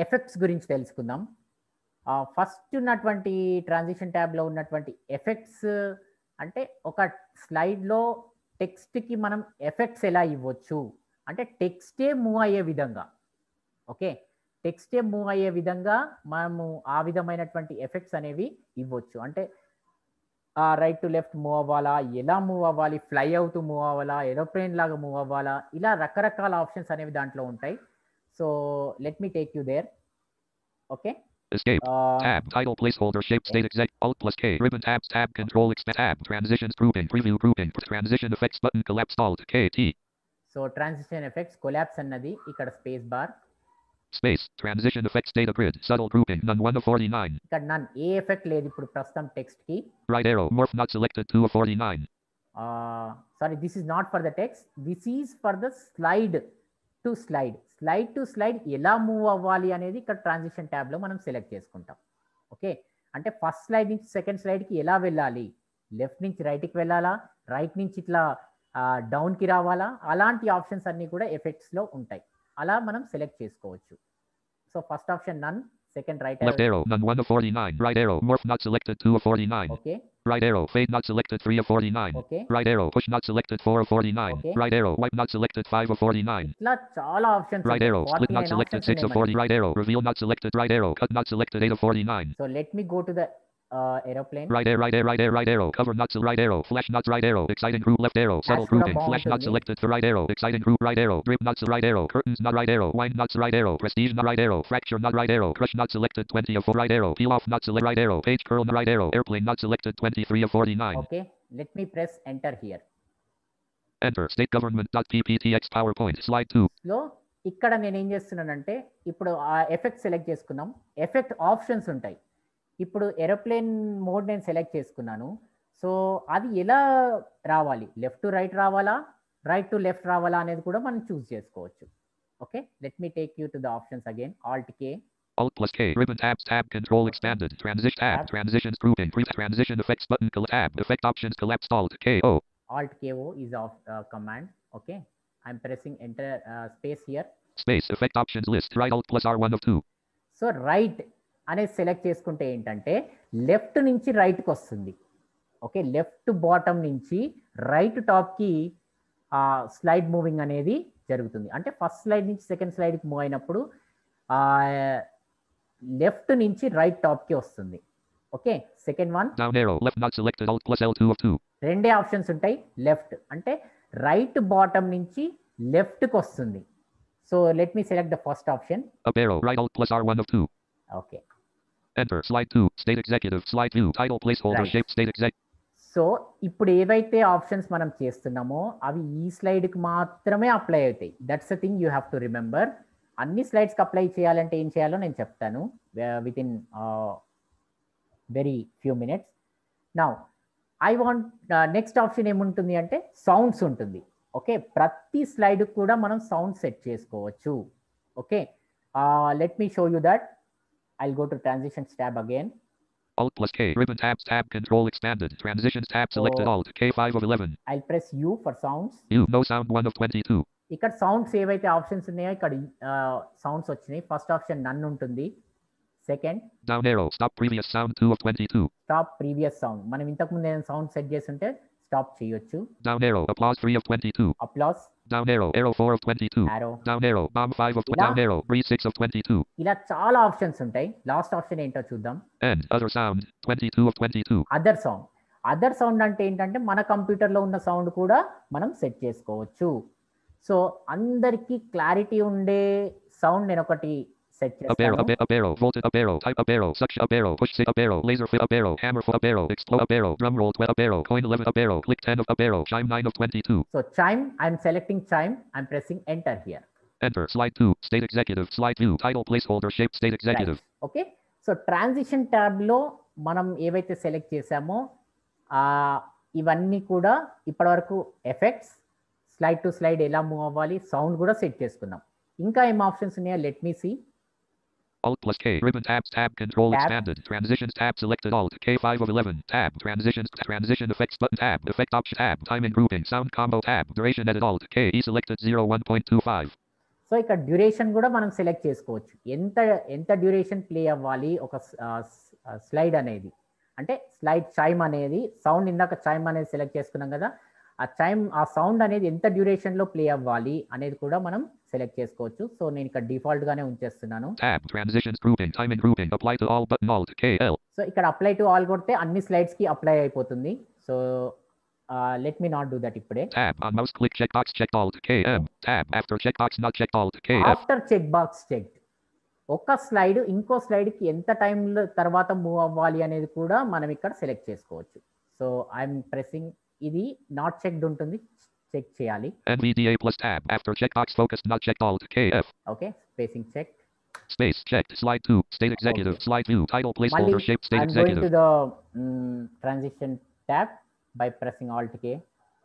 effects గురించి తెలుసుకుందాం first ఉన్నటువంటి transition ట్యాబ్లో ఉన్నటువంటి effects అంటే ఒక స్లైడ్లో టెక్స్ట్కి మనం ఎఫెక్ట్స్ ఎలా ఇవ్వచ్చు? అంటే టెక్స్టే మూవ్ అయ్యే విధంగా. ఓకే? టెక్స్టే మూవ్ అయ్యే విధంగా మనము ఆ విధమైనటువంటి ఎఫెక్ట్స్ అనేవి ఇవ్వచ్చు. అంటే రైట్ టు లెఫ్ట్ మూవ్ అవ్వాలా? ఎలా మూవ్ అవ్వాలి? ఫ్లై అవుతూ మూవ్ అవ్వాలా? ఏరోప్లేన్ లాగా మూవ్ అవ్వాలా? ఇలా రకరకాల ఆప్షన్స్ అనేవి దాంట్లో ఉంటాయి. So let me take you there. Okay? Escape. Tab title placeholder shape state exec Alt plus K ribbon tabs tab control expand tab transitions grouping preview grouping transition effects button collapsed Alt K T so transition effects collapse అన్నది ఇక్కడ space bar space transition effects data grid subtle grouping none 1 of 49 ఇక్కడ నన్ ఏ effect లేదు ఇప్పుడు ప్రస్తుతం text కి right arrow morph not selected 2 of 49 sorry this is not for the text this is for the slide to slide Slide to slide ఎలా move అవ్వాలి అనేది ఇక్కడ transition ట్యాబ్లో మనం సెలెక్ట్ చేసుకుంటాం. ఓకే? అంటే ఫస్ట్ స్లైడ్ నుంచి సెకండ్ స్లైడ్కి ఎలా వెళ్ళాలి? లెఫ్ట్ నుంచి రైట్కి వెళ్ళాలా? రైట్ నుంచి ఇట్లా డౌన్కి రావాలా? అలాంటి ఆప్షన్స్ అన్నీ కూడా ఎఫెక్ట్స్లో ఉంటాయి. అలా మనం సెలెక్ట్ చేసుకోవచ్చు. So first option none second right Left arrow, none 1 of 49. Right arrow, morph not selected 2 of 49. Okay? Right arrow, fade not selected, 3 of 49. Okay. Right arrow, push not selected, 4 of 49. Okay. Right arrow, wipe not selected, 5 of 49. Right arrow, split not selected, 6 of 40. Right arrow, reveal not selected, right arrow, cut not selected, 8 of 49. So let me go to the The aeroplane Right arrow, right arrow, right arrow, right arrow, cover not to right arrow, flash not right arrow, exciting group left arrow, subtle కూడా grouping, flash not బాగుంటుంది. selected for right arrow, exciting group right arrow, drip not to right arrow, curtains not right arrow, wind not to right arrow, prestige not right arrow, fracture not right arrow, crush not selected 20 of 4 right arrow, peel off not select right arrow, page curl not right arrow, airplane not selected 23 of 49. Okay let me press enter here Enter state government.pptx PowerPoint slide 2. లో ఇక్కడ నేను ఏం చేస్తున్నానంటే ఇప్పుడు ఆ effect select చేసుకున్నాం effect options ఉంటాయి ఇప్పుడు ఏరోప్లేన్ మోడ్ నేను సెలెక్ట్ చేసుకున్నాను సో అది ఎలా రావాలి లెఫ్ట్ టు రైట్ రావాలా రైట్ టు లెఫ్ట్ రావాలా అనేది కూడా మనం చూస్ చేసుకోవచ్చు okay let me take you to the options again alt K Alt plus K ribbon tabs tab control expanded transition tab transitions grouping pre transition effects button tab effect options collapsed alt K O alt K O is of command okay I'm pressing enter space here space effect options list right alt plus R1 of 2. So right అనేది select చేసుకుంటే ఏంటంటే left నుంచి రైట్కి వస్తుంది. Okay left bottom నుంచి right టాప్కి slide moving అనేది జరుగుతుంది. అంటే ఫస్ట్ స్లైడ్ నుంచి సెకండ్ స్లైడ్కి మూవ్ అయినప్పుడు లెఫ్ట్ నుంచి రైట్ టాప్కి వస్తుంది. Okay second one Down arrow left not selected alt plus L2 of 2. రెండే ఆప్షన్స్ ఉంటాయి లెఫ్ట్ అంటే రైట్ బాటమ్ నుంచి లెఫ్ట్కి వస్తుంది. So let me select the first option Up arrow right alt plus R1 of 2. Okay Enter slide 2 state executive slide view title placeholder Right. shape state exec. So ఇప్పుడు ఏవైతే options మనం చేస్తున్నామో అవి ఈ స్లైడ్కి మాత్రమే అప్లై అవుతాయి. That's the thing you have to remember అన్ని స్లైడ్స్కి అప్లై చేయాలంటే ఏం చేయాలో నేను చెప్తాను. Within very few minutes నా ఐ వాంట్ నెక్స్ట్ ఆప్షన్ ఏముంటుంది అంటే సౌండ్స్ ఉంటుంది. ఓకే ప్రతి స్లైడ్ కూడా మనం సౌండ్ సెట్ చేసుకోవచ్చు. Okay let me show you that I go to transitions tab again alt plus K ribbon tabs tab control expanded transitions tab selected Oh. alt K5 of 11. I press U for sounds U no sound 1 of 22. ఇక్కడ sounds ఏవైతే options ఉన్నాయో ఇక్కడ sounds వచ్చినాయి first option none ఉంటుంది second Down arrow stop previous sound 2 of 22. Stop previous sound మనం ఇంతకు ముందు ఏదైనా సౌండ్ సెట్ చేస్తుంటే స్టాప్ చేయొచ్చు Down arrow applause 3 of 22. Applause Down arrow arrow 4 of 22. ఆరో Down arrow bomb 5 of down arrow breeze 6 of 22. ఇలా చాలా ఆప్షన్స్ ఉంటాయి లాస్ట్ ఆప్షన్ ఏంటో చూద్దాం End other sound 22 of 22. Other sound other sound అంటే ఏంటంటే మన కంప్యూటర్లో ఉన్న సౌండ్ కూడా మనం సెట్ చేసుకోవచ్చు సో అందరికీ క్లారిటీ ఉండే సౌండ్ నేను ఒకటి Up arrow, చేస్తాను up, up arrow, voltage up arrow, type up arrow, suction up arrow, push sit up arrow, laser fit up arrow, hammer foot up arrow, explode up arrow, drum roll 12 up arrow, coin 11 up arrow, click 10 of up arrow, chime 9 of 22. So chime I'm selecting chime I'm pressing enter here Enter slide 2, state executive, slide view, title placeholder shape state executive. Okay so transition ట్యాబ్లో మనం ఏవైతే select చేసామో ఆ, ఇవన్నీ కూడా ఇప్పటివరకు effects slide to slide ఎలా move అవ్వాలి సౌండ్ కూడా సెట్ చేసుకున్నాం ఇంకా ఏం ఆప్షన్స్ ఉన్నాయో let me see Alt plus K, ribbon tabs, tab control Tab. expanded, transitions tab selected alt, K5 of 11, tab, transitions, transition effects button tab, effect option tab, timing grouping, sound combo tab, duration edit alt, K, E selected 0 1.25. So ఇక్కడ duration కూడా మనం select చేసుకోవచ్చు ఎంత ఎంత duration play అవ్వాలి ఒక slide అనేది అంటే స్లైడ్ చైమ్ అనేది సౌండ్ ఇందాక చైమ్ అనేది సెలెక్ట్ చేసుకున్నాం కదా ఆ చైమ్ ఆ సౌండ్ అనేది ఎంత డ్యూరేషన్లో ప్లే అవ్వాలి అనేది కూడా మనం సెలెక్ట్ చేసుకోవచ్చు. సో నేను ఇక్కడ default గానే ఉంచేస్తున్నాను. సో ఇక్కడ అప్లై టు ఆల్ కొడితే అన్ని slides కి అప్లై అయిపోతుంది. So let me not do that ఇప్పుడే. ఆఫ్టర్ చెక్ బాక్స్ చెక్డ్ ఒక స్లైడ్ ఇంకో స్లైడ్కి ఎంత టైం తర్వాత మూవ్ అవ్వాలి అనేది కూడా మనం ఇక్కడ సెలెక్ట్ చేసుకోవచ్చు. సో ఐఎమ్ ప్రెసింగ్ ఇది నాట్ చెక్డ్ ఉంటుంది చెక్ చేయాలి NVDA plus tab, after checkbox focused not checked alt, K, F. Okay spacing check Space, checked, slide 2, state executive, Okay. slide view, title మళ్ళీ placeholder shape state I'm going to executive. The transition tab by pressing alt K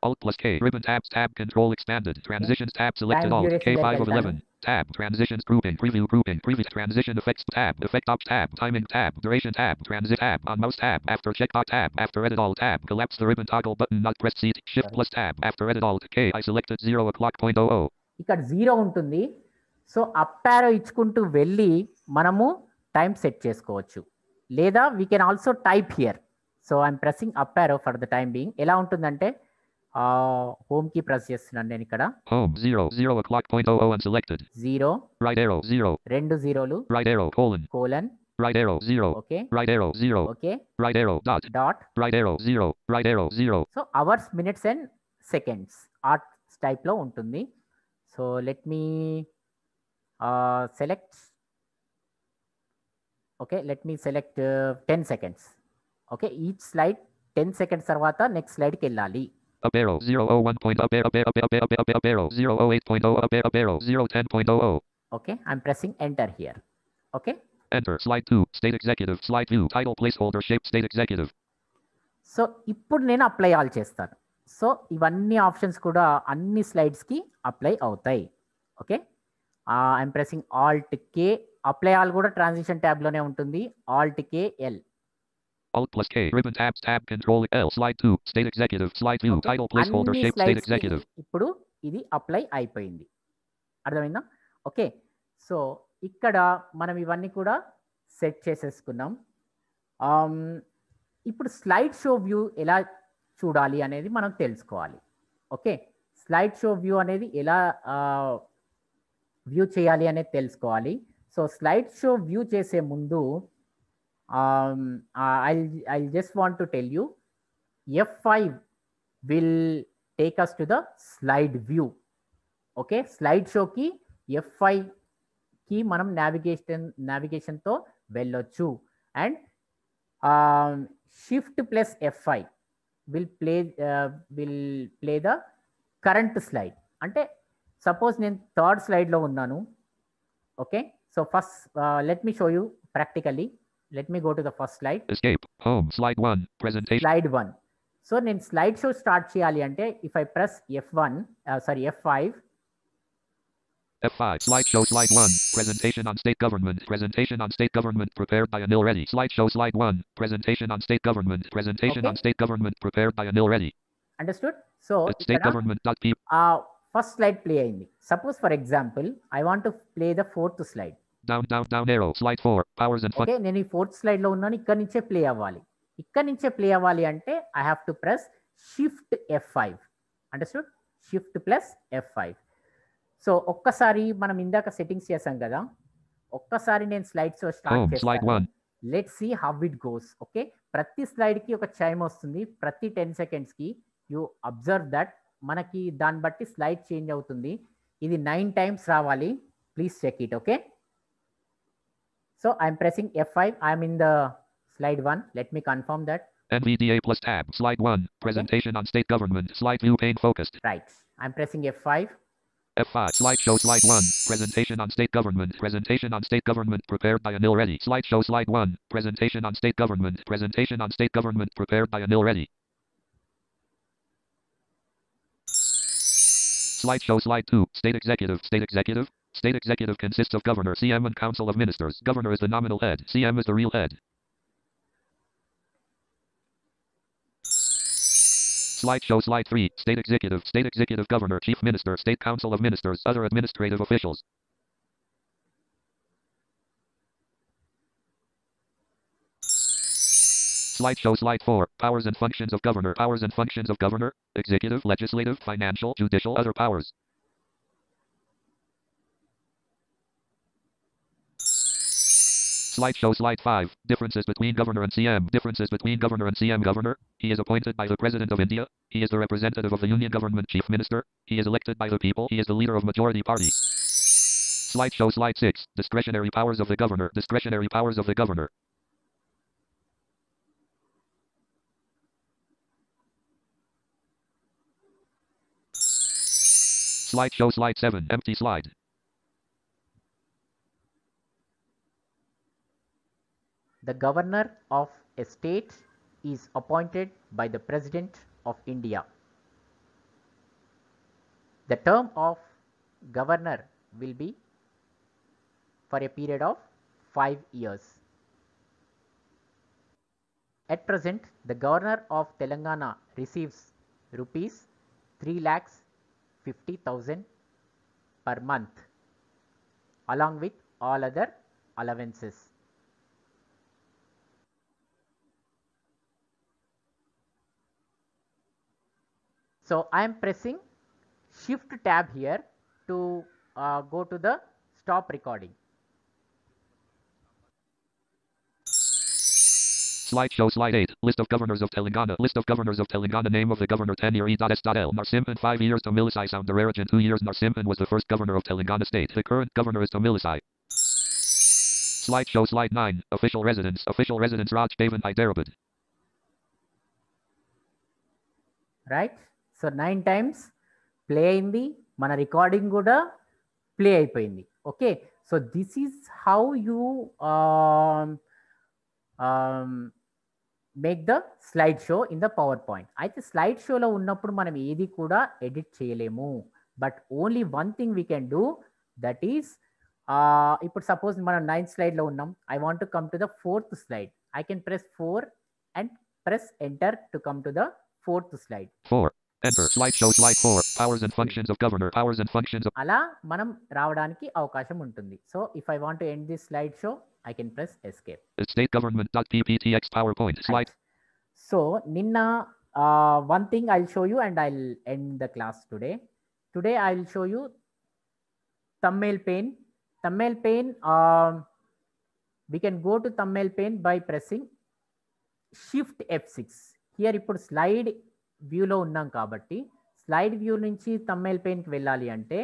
Alt plus K, ribbon tabs, tab control expanded, transitions tab selected Time alt, duration K5 like of that, 11, tab. Transitions grouping. Preview grouping. Previous transition effects tab. Effect ops tab. Timing tab. Duration tab. Transit tab. On mouse tab. After checkbox tab. After edit all tab. Collapse the ribbon toggle button not pressed seat. Shift plus tab. After edit alt K. I selected 0 o'clock point oh oh. ఇక్కడ zero ఉంటుంది so up arrow ఇచ్చుకుంటూ వెళ్ళి మనము time set చేసుకోవచ్చు లేదా we can also type here so I'm pressing up arrow for the time being ఎలా ఉంటుందంటే హోమ్కి press చేస్తున్నాను నేను ఇక్కడ Home 0 0 o'clock point oh oh unselected. Zero Right arrow 0. రెండు జీరోలు Right arrow colon. Colon Right arrow 0. Okay Right arrow 0. Okay Right arrow dot. Dot Right arrow 0. Right arrow 0. So hours minutes and seconds art టైప్లో ఉంటుంది so let me select okay let me select ten seconds okay each slide ten seconds తర్వాత next స్లైడ్కి వెళ్ళాలి Up arrow 001 point up arrow up arrow up arrow up arrow up arrow 008.0 up arrow up arrow 010.00. Okay I'm pressing enter here okay Enter slide 2 state executive slide view title placeholder shape state executive. So ఇప్పుడు నేను apply all చేస్తాను so ఇవన్నీ options కూడా అన్ని స్లైడ్స్కి apply అవుతాయి okay I'm pressing alt K apply all కూడా transition ట్యాబ్లోనే ఉంటుంది alt K L Alt plus K ribbon tabs tab control L slide 2 state executive slide view title placeholder shape state executive. ఇప్పుడు ఇది apply అయిపోయింది. అర్థమైందా? Okay so ఇక్కడ మనం ఇవన్నీ కూడా సెట్ చేసేసుకున్నాం. ఆమ్, ఇప్పుడు స్లైడ్ షో వ్యూ ఎలా చూడాలి అనేది మనం తెలుసుకోవాలి. ఓకే స్లైడ్ షో వ్యూ అనేది ఎలా వ్యూ చేయాలి అనేది తెలుసుకోవాలి. సో స్లైడ్ షో వ్యూ చేసే ముందు I I just want to tell you F five will take us to the slide view okay slide షోకి ఎఫ్కి మనం నావిగేషన్ నావిగేషన్తో వెళ్ళొచ్చు and shift plus F will play will play the current slide అంటే suppose నేను third స్లైడ్లో ఉన్నాను. Okay so first let me show you practically Let me go to the first slide Escape home slide 1 presentation slide one so నేను slide show start చేయాలి అంటే if I press F one sorry F five F5 slideshow slide 1 presentation on state government presentation on state government prepared by Anil Reddy slideshow slide 1 presentation on state government presentation Okay. on state government prepared by Anil Reddy understood so state government dot p first slide play అయింది suppose for example I want to play the fourth slide Down down down arrow slide 4 powers and fun okay నేను ఈ fourth స్లైడ్లో ఉన్నాను. ఇక్కడ నుంచే play అవ్వాలి. ఇక్కడ నుంచే ప్లే అవ్వాలి అంటే I have to press shift F five understood shift plus F five so ఒక్కసారి మనం ఇందాక సెట్టింగ్స్ చేసాం కదా. ఒక్కసారి నేను స్లైడ్స్ స్టార్ట్ slide చేస్తాను. 1 let see how it goes okay ప్రతి స్లైడ్కి ఒక చైమ్ వస్తుంది. ప్రతి టెన్ సెకండ్స్కి యూ అబ్జర్వ్ దట్ మనకి దాన్ని బట్టి స్లైడ్ చేంజ్ అవుతుంది. ఇది నైన్ టైమ్స్ రావాలి. Please check it okay So I'm pressing F5. I'm in the slide one. Let me confirm that. NVDA plus tab, slide one, presentation okay. on state government, slide view pane focused. Right. I'm pressing F5. F5, slideshow, slide 1, presentation on state government, presentation on state government prepared by Anil Reddy, slideshow, slide 1, presentation on state government, presentation on state government prepared by Anil Reddy. Slideshow, slide 2, state executive, state executive, state executive consists of governor CM and council of ministers. Governor is the nominal head CM is the real head. Slideshow slide 3 state executive state executive governor chief minister state council of ministers other administrative officials. Slideshow slide 4 powers and functions of governor. Powers and functions of governor executive legislative financial judicial other powers Slideshow slide 5 differences between governor and CM differences between governor and CM governor he is appointed by the president of India. He is the representative of the union government chief minister. He is elected by the people. He is the leader of majority party. Slideshow slide 6 discretionary powers of the governor. Discretionary powers of the governor. Slideshow slide 7 empty slide The governor of a state is appointed by the President of India. The term of governor will be for a period of 5 years. At present, the governor of Telangana receives rupees 3 lakhs 50,000 per month along with all other allowances. So I am pressing shift tab here to uh, go to the stop recording. Slideshow slide 8. List of governors of Telangana. List of governors of Telangana. Name of the governor tenure E.S.L. Narsimhan 5 years Tamilisai Soundararajan 2 years Narsimhan was the first governor of Telangana state. The current governor is Tamilisai. Slideshow slide 9. Official residence. Official residence Raj Hyderabad. Right so nine times play అయింది. మన recording కూడా play అయిపోయింది. Okay so this is how you make the slide show in the power point అయితే slide షోలో ఉన్నప్పుడు మనం ఏది కూడా ఎడిట్ చేయలేము. But only one thing we can do that is ఇప్పుడు సపోజ్ మనం నైన్త్ స్లైడ్లో ఉన్నాం. I want to come to the fourth slide I can press four and press enter to come to the fourth slide 4. Enter. Slideshow slide 4. Powers and functions of governor. Powers and functions of అలా మనం రావడానికి అవకాశం ఉంటుంది so if I want end this slide show I can press escape state government.pptx PowerPoint. Slide. So నిన్న one thing I show you and I end the class today today I will show you thumbnail pane thumbnail pane um, we can go to thumbnail pane by pressing shift f6 here ఇప్పుడు slide వ్యూలో ఉన్నాం కాబట్టి slide view నుంచి thumbnail pane కి వెళ్ళాలి అంటే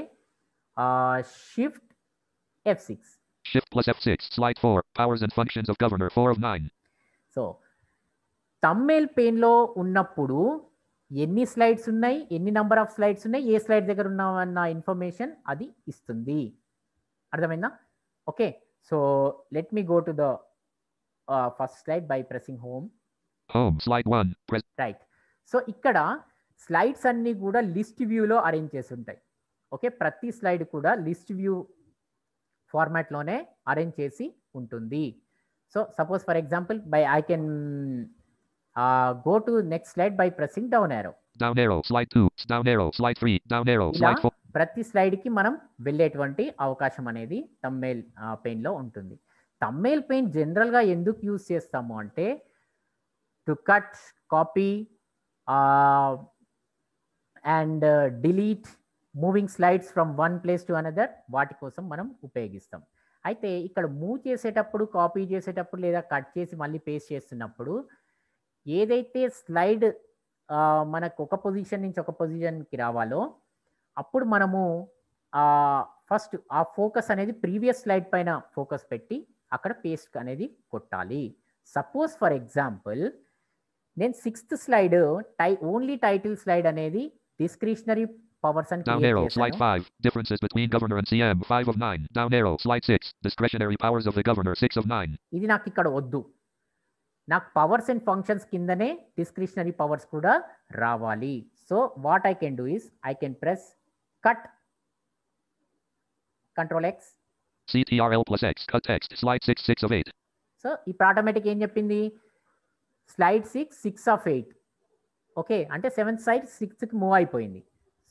shift F six Shift plus F6. Slide 4. Powers and functions of governor. 4 of 9. So thumbnail పెయిన్లో ఉన్నప్పుడు ఎన్ని స్లైడ్స్ ఉన్నాయి ఎన్ని నంబర్ ఆఫ్ స్లైడ్స్ ఉన్నాయి ఏ స్లైడ్ దగ్గర ఉన్నామన్న ఇన్ఫర్మేషన్ అది ఇస్తుంది అర్థమైందా okay so let me go to the first slide by pressing home. Slide 1. Press. Right so ఇక్కడ స్లైడ్స్ అన్నీ కూడా లిస్ట్ వ్యూలో అరేంజ్ చేసి ఉంటాయి ఓకే ప్రతి స్లైడ్ కూడా లిస్ట్ వ్యూ ఫార్మాట్లోనే అరేంజ్ చేసి ఉంటుంది so suppose for example by I can go to next slide by pressing down arrow Down arrow. Slide 2. Down arrow. Slide 3. Down arrow. ఇలా Slide 4. ప్రతి స్లైడ్కి మనం వెళ్ళేటువంటి అవకాశం అనేది తమ్మేల్ పెయిన్లో ఉంటుంది తమ్మేల్ పెయిన్ జనరల్గా ఎందుకు యూజ్ చేస్తాము అంటే to cut copy and delete moving slides from one place to another వాటి కోసం మనం ఉపయోగిస్తాం. అయితే ఇక్కడ మూవ్ చేసేటప్పుడు కాపీ చేసేటప్పుడు లేదా కట్ చేసి మళ్ళీ పేస్ట్ చేస్తున్నప్పుడు ఏదైతే స్లైడ్ uh, మనకు ఒక పొజిషన్ నుంచి ఒక పొజిషన్కి రావాలో అప్పుడు మనము uh, ఫస్ట్ ఆ ఫోకస్ అనేది ప్రీవియస్ స్లైడ్ పైన ఫోకస్ పెట్టి అక్కడ పేస్ట్ అనేది కొట్టాలి. సపోజ్ ఫర్ ఎగ్జాంపుల్ నేను సిక్స్త్ స్లైడ్ టై ఓన్లీ టైటిల్ స్లైడ్ అనేది discretionary powers and down arrow slide 5 differences between governor and CM 5 of 9 down arrow slide 6 discretionary powers of the governor 6 of 9 ఇది నాకు ఇక్కడ వద్దు. నాకు పవర్స్ అండ్ ఫంక్షన్స్ కిందనే discretionary powers కూడా రావాలి. So what I can do is I can press cut control X CTRL plus X, cut text, slide 6, 6 of 8. So ఇప్పుడు automatic ఏం చెప్పింది? Slide six six of eight okay అంటే seventh side సిక్స్కి move అయిపోయింది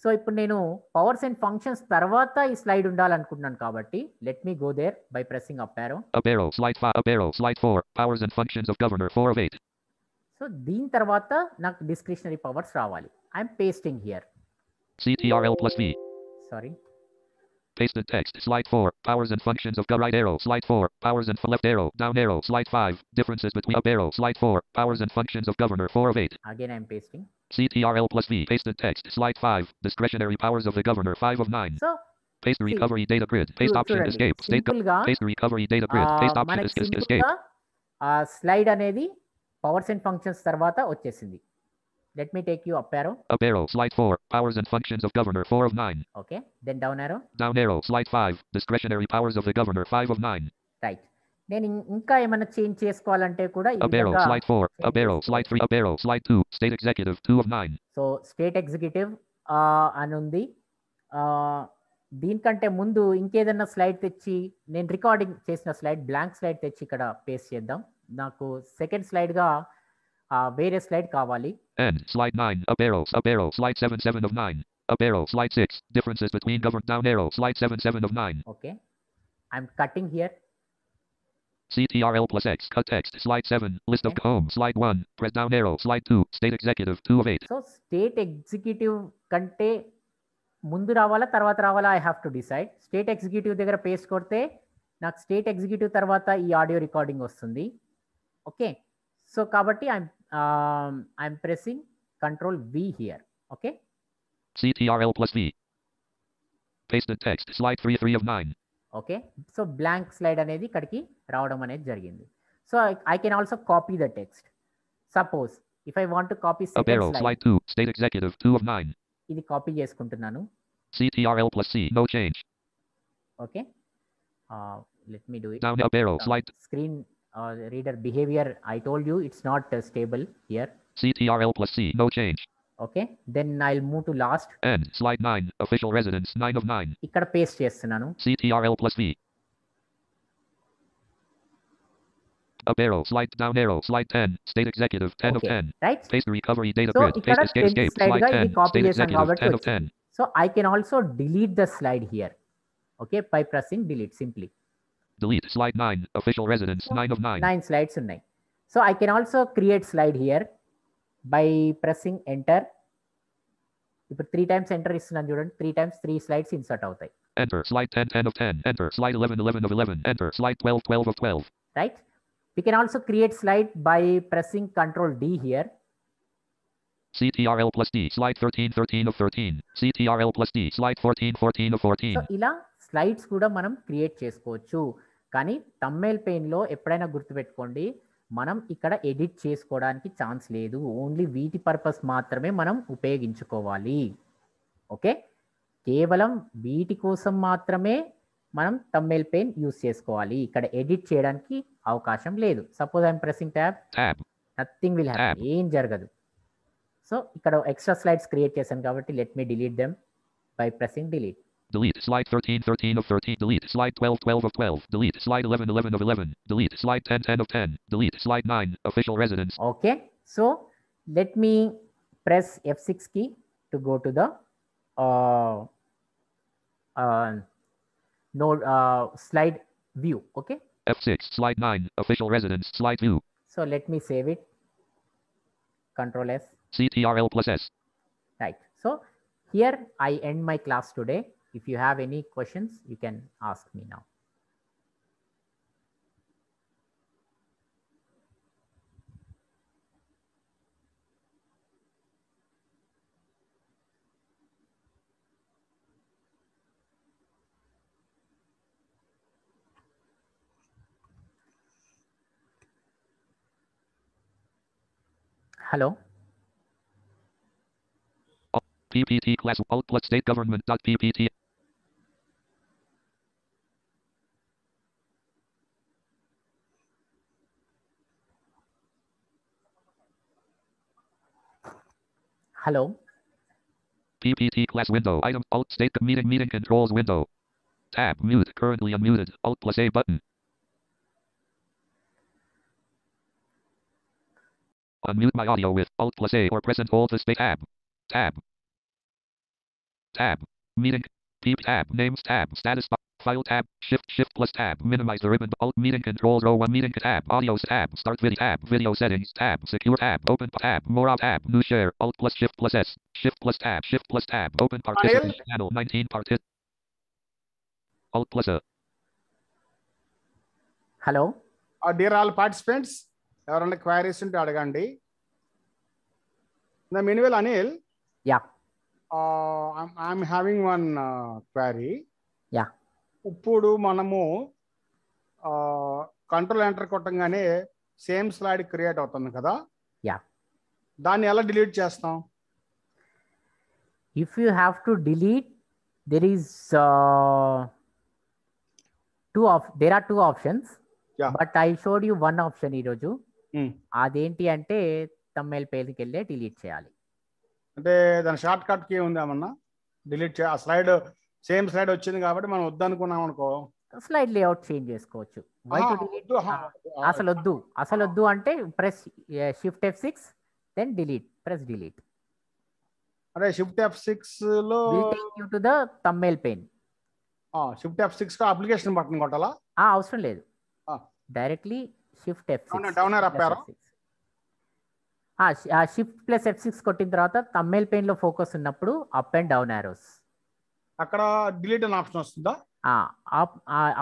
so ఇప్పుడు నేను powers and functions తర్వాత ఈ స్లైడ్ ఉండాలనుకుంటున్నాను కాబట్టి let me go there by pressing up arrow Up arrow. Slide 5. Up arrow. Slide 4. Powers and functions of governor. 4 of 8. So దీని తర్వాత నాకు డిస్క్రిషనరీ పవర్స్ రావాలి I'm pasting here CTRL plus V. Sorry Pasted text. Slide 4. Powers and functions of go- right arrow. Slide 4. Powers and f- left arrow. Down arrow. Slide 5. Differences between up arrow. Slide 4. Powers and functions of governor. 4 of 8. Again I'm pasting CTRL plus V. Pasted text. Slide 5. Discretionary powers of the governor. 5 of 9. So Paste See, recovery data grid. Paste chew- option చూడండి escape. State go- simple గా Paste recovery data grid. Paste option మనకి es- es- simple escape. గా ఆ slide అనేది powers and functions తర్వాత వచ్చేసింది let me take you up arrow Up arrow. Slide 4. Powers and functions of governor. 4 of 9. Okay then down arrow Down arrow. Slide 5. Discretionary powers of the governor. 5 of 9. Right నేను ఇంకా ఏమైనా change చేసుకోవాలంటే కూడా Up arrow. విధంగా Slide 4. Up arrow. Slide 3. Up arrow. Slide 2. State executive. 2 of 9. So state executive అని ఉంది దీనికంటే ముందు ఇంకేదన్నా స్లైడ్ తెచ్చి నేను రికార్డింగ్ చేసిన స్లైడ్ బ్లాంక్ స్లైడ్ తెచ్చి ఇక్కడ పేస్ట్ చేద్దాం నాకు సెకండ్ స్లైడ్గా వేరే స్లైడ్ కావాలి End. Slide 9. Up arrow. Up arrow. Slide 7 7 of 9. Up arrow. Slide 6. Differences between governed down arrow. Slide 7 7 of 9. Okay I'm cutting here CTRL plus X. Cut text. Slide 7. List of Okay. home. Slide 1. Press down arrow. Slide 2. State executive. 2 of 8. So state executive కంటే ముందు రావాలా తర్వాత రావాలా I have to decide state executive దగ్గర paste కొడితే నాకు state executive తర్వాత ఈ ఆడియో రికార్డింగ్ వస్తుంది ఓకే సో కాబట్టి I'm I'm pressing control V here okay CTRL plus V. Pasted text. Slide 3 3 of 9. Okay so blank slide అనేది ఇక్కడికి రావడం అనేది జరిగింది so I can also copy the text suppose if I want copy Up arrow. Second Slide 2. State executive. 2 of 9. ఇది copy చేసుకుంటున్నాను CTRL plus C. No change. Okay let me do it Down up arrow. Slide screen uh, reader behavior i told you it's not uh, stable here CTRL plus C. No change. okay then i'll move to last End. Slide 9. Official residence. 9 of 9. ఇక్కడ paste చేస్తున్నాను CTRL plus V. Up arrow. Slide down arrow. Slide 10. State executive. 10 of Okay. 10. Right Paste recovery data So, grid. ఇక్కడ Paste escape 10th escape. slide Slide గా ఇది 10. copy State చేశాను executive. కాబట్టి 10 of వచ్చింది. 10. so i can also delete the slide here okay by pressing delete simply Delete. Slide 9. Official residence. 9 of 9. nine slides ఉన్నాయి so i can also create slide here by pressing enter ఇప్పుడు three times enter ఇస్తున్నాను చూడండి three times three slides insert అవుతాయి Enter. Slide 10. 10 of 10. Enter. Slide 11. 11 of 11. Enter. Slide 12. 12 of 12. right we can also create slide by pressing control d here CTRL plus D. Slide 13. 13 of 13. CTRL plus D. Slide 14. 14 of 14. So ఇలా slides కూడా మనం create చేసుకోవచ్చు కానీ thumbnail పెయిన్లో ఎప్పుడైనా గుర్తుపెట్టుకోండి మనం ఇక్కడ edit చేసుకోవడానికి ఛాన్స్ లేదు. ఓన్లీ వీటి పర్పస్ మాత్రమే మనం ఉపయోగించుకోవాలి. ఓకే కేవలం వీటి కోసం మాత్రమే మనం తమ్మేల్ పెయిన్ యూస్ చేసుకోవాలి. ఇక్కడ ఎడిట్ చేయడానికి అవకాశం లేదు. Suppose I'm pressing tab. Nothing will happy ఏం జరగదు. సో ఇక్కడ ఎక్స్ట్రా స్లైడ్స్ క్రియేట్ చేశాను కాబట్టి let me delete them by pressing delete Delete. Slide 13. 13 of 13. Delete. Slide 12. 12 of 12. Delete. Slide 11. 11 of 11. Delete. Slide 10. 10 of 10. Delete. Slide 9. Official residence. Okay, so let me press F6 key to go to the uh, uh, node uh, slide view. Okay, F6. Slide 9. Official residence. Slide view. so let me save it. Control S. CTRL plus S. Right. So here I end my class today. If you have any questions, you can ask me now. Hello. PPT class plus state government Hello. PPT class window. Item alt state meeting meeting controls window. Tab mute currently unmuted. Alt plus A button. Unmute my audio with Alt plus A or press and hold the stay tab. Tab. Tab. Meeting. Peep tab. Names tab. Status bar. File tab. Shift shift plus tab. Minimize the ribbon. Alt meeting controls row one meeting tab. Audios tab. Start video tab. Video settings tab. Secure tab. Open tab. More tab. New share. Alt plus shift plus S. Shift plus tab. Shift plus tab. Open participant channel 19 partic. Alt plus A. Hello. Dear all participants ఎవరైనా queries ఉంటే అడగండి నా మినివెల్ Anil Yeah. I'm having one query Yeah. ఇప్పుడు మనము control enter కొట్టంగానే same slide create అవుతుంది కదా Yeah. దాన్ని ఎలా డిలీట్ చేస్తాం have to delete there is uh, two of there are two options Yeah. but i showed you one option ఈరోజు. అదేంటి అంటే తమ్మేల్ పేరుకి వెళ్ళి డిలీట్ చేయాలి అంటే దాని షార్ట్ కట్కి ఉంది ఏమన్నా డిలీట్ చే ఆ స్లైడ్ సేమ్ స్లైడ్ వచ్చింది కాబట్టి మనం వద్దనుకున్నాం అనుకో. స్లైడ్ లేఅవుట్ చేంజ్ చేసుకోవచ్చు. అసలు వద్దు అసలు వద్దు అంటే press shift F six then delete press delete అదే షిఫ్ట్ ఎఫ్ సిక్స్లో to the thumbnail pane shift F సిక్స్లో అప్లికేషన్ బటన్ కొట్టాలా? అవసరం లేదు. Directly shift F up arrow? Shift plus F six కొట్టిన తర్వాత తమ్మేల్ పెయిన్లో ఫోకస్ ఉన్నప్పుడు అప్ అండ్ డౌన్ ఆరోస్ అక్కడ డిలీట్ అనే ఆప్షన్ వస్తుందా?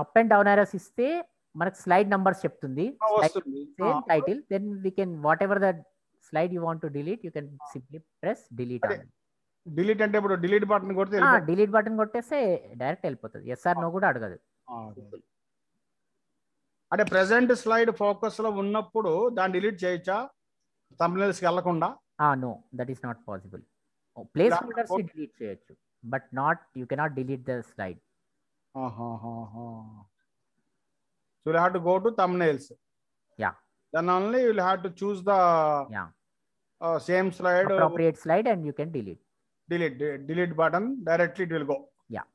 అప్ అండ్ డౌన్ ఆరోస్ ఇస్తే మనకు స్లైడ్ నంబర్స్ చెప్తుంది. Title then we can whatever the slide you want to delete you can simply press delete. Delete అంటే ఇప్పుడు డిలీట్ బటన్ కొడితే. Delete button కొట్టేస్తే డైరెక్ట్ వెళ్ళిపోతుంది. ఎస్ఆర్ నో కూడా అడగదు. అంటే ప్రెసెంట్ స్లైడ్ ఫోకస్లో ఉన్నప్పుడు దాన్ని డిలీట్ చేయొచ్చా? thumbnails కి వెళ్ళకుండా? No that is not possible placeholders. Delete చేయొచ్చు. But not you cannot delete the slide so you have to go to thumbnails Yeah. then only you will have to choose the Yeah. uh, same slide uh, appropriate slide and you can delete delete de- delete button directly it will go Yeah.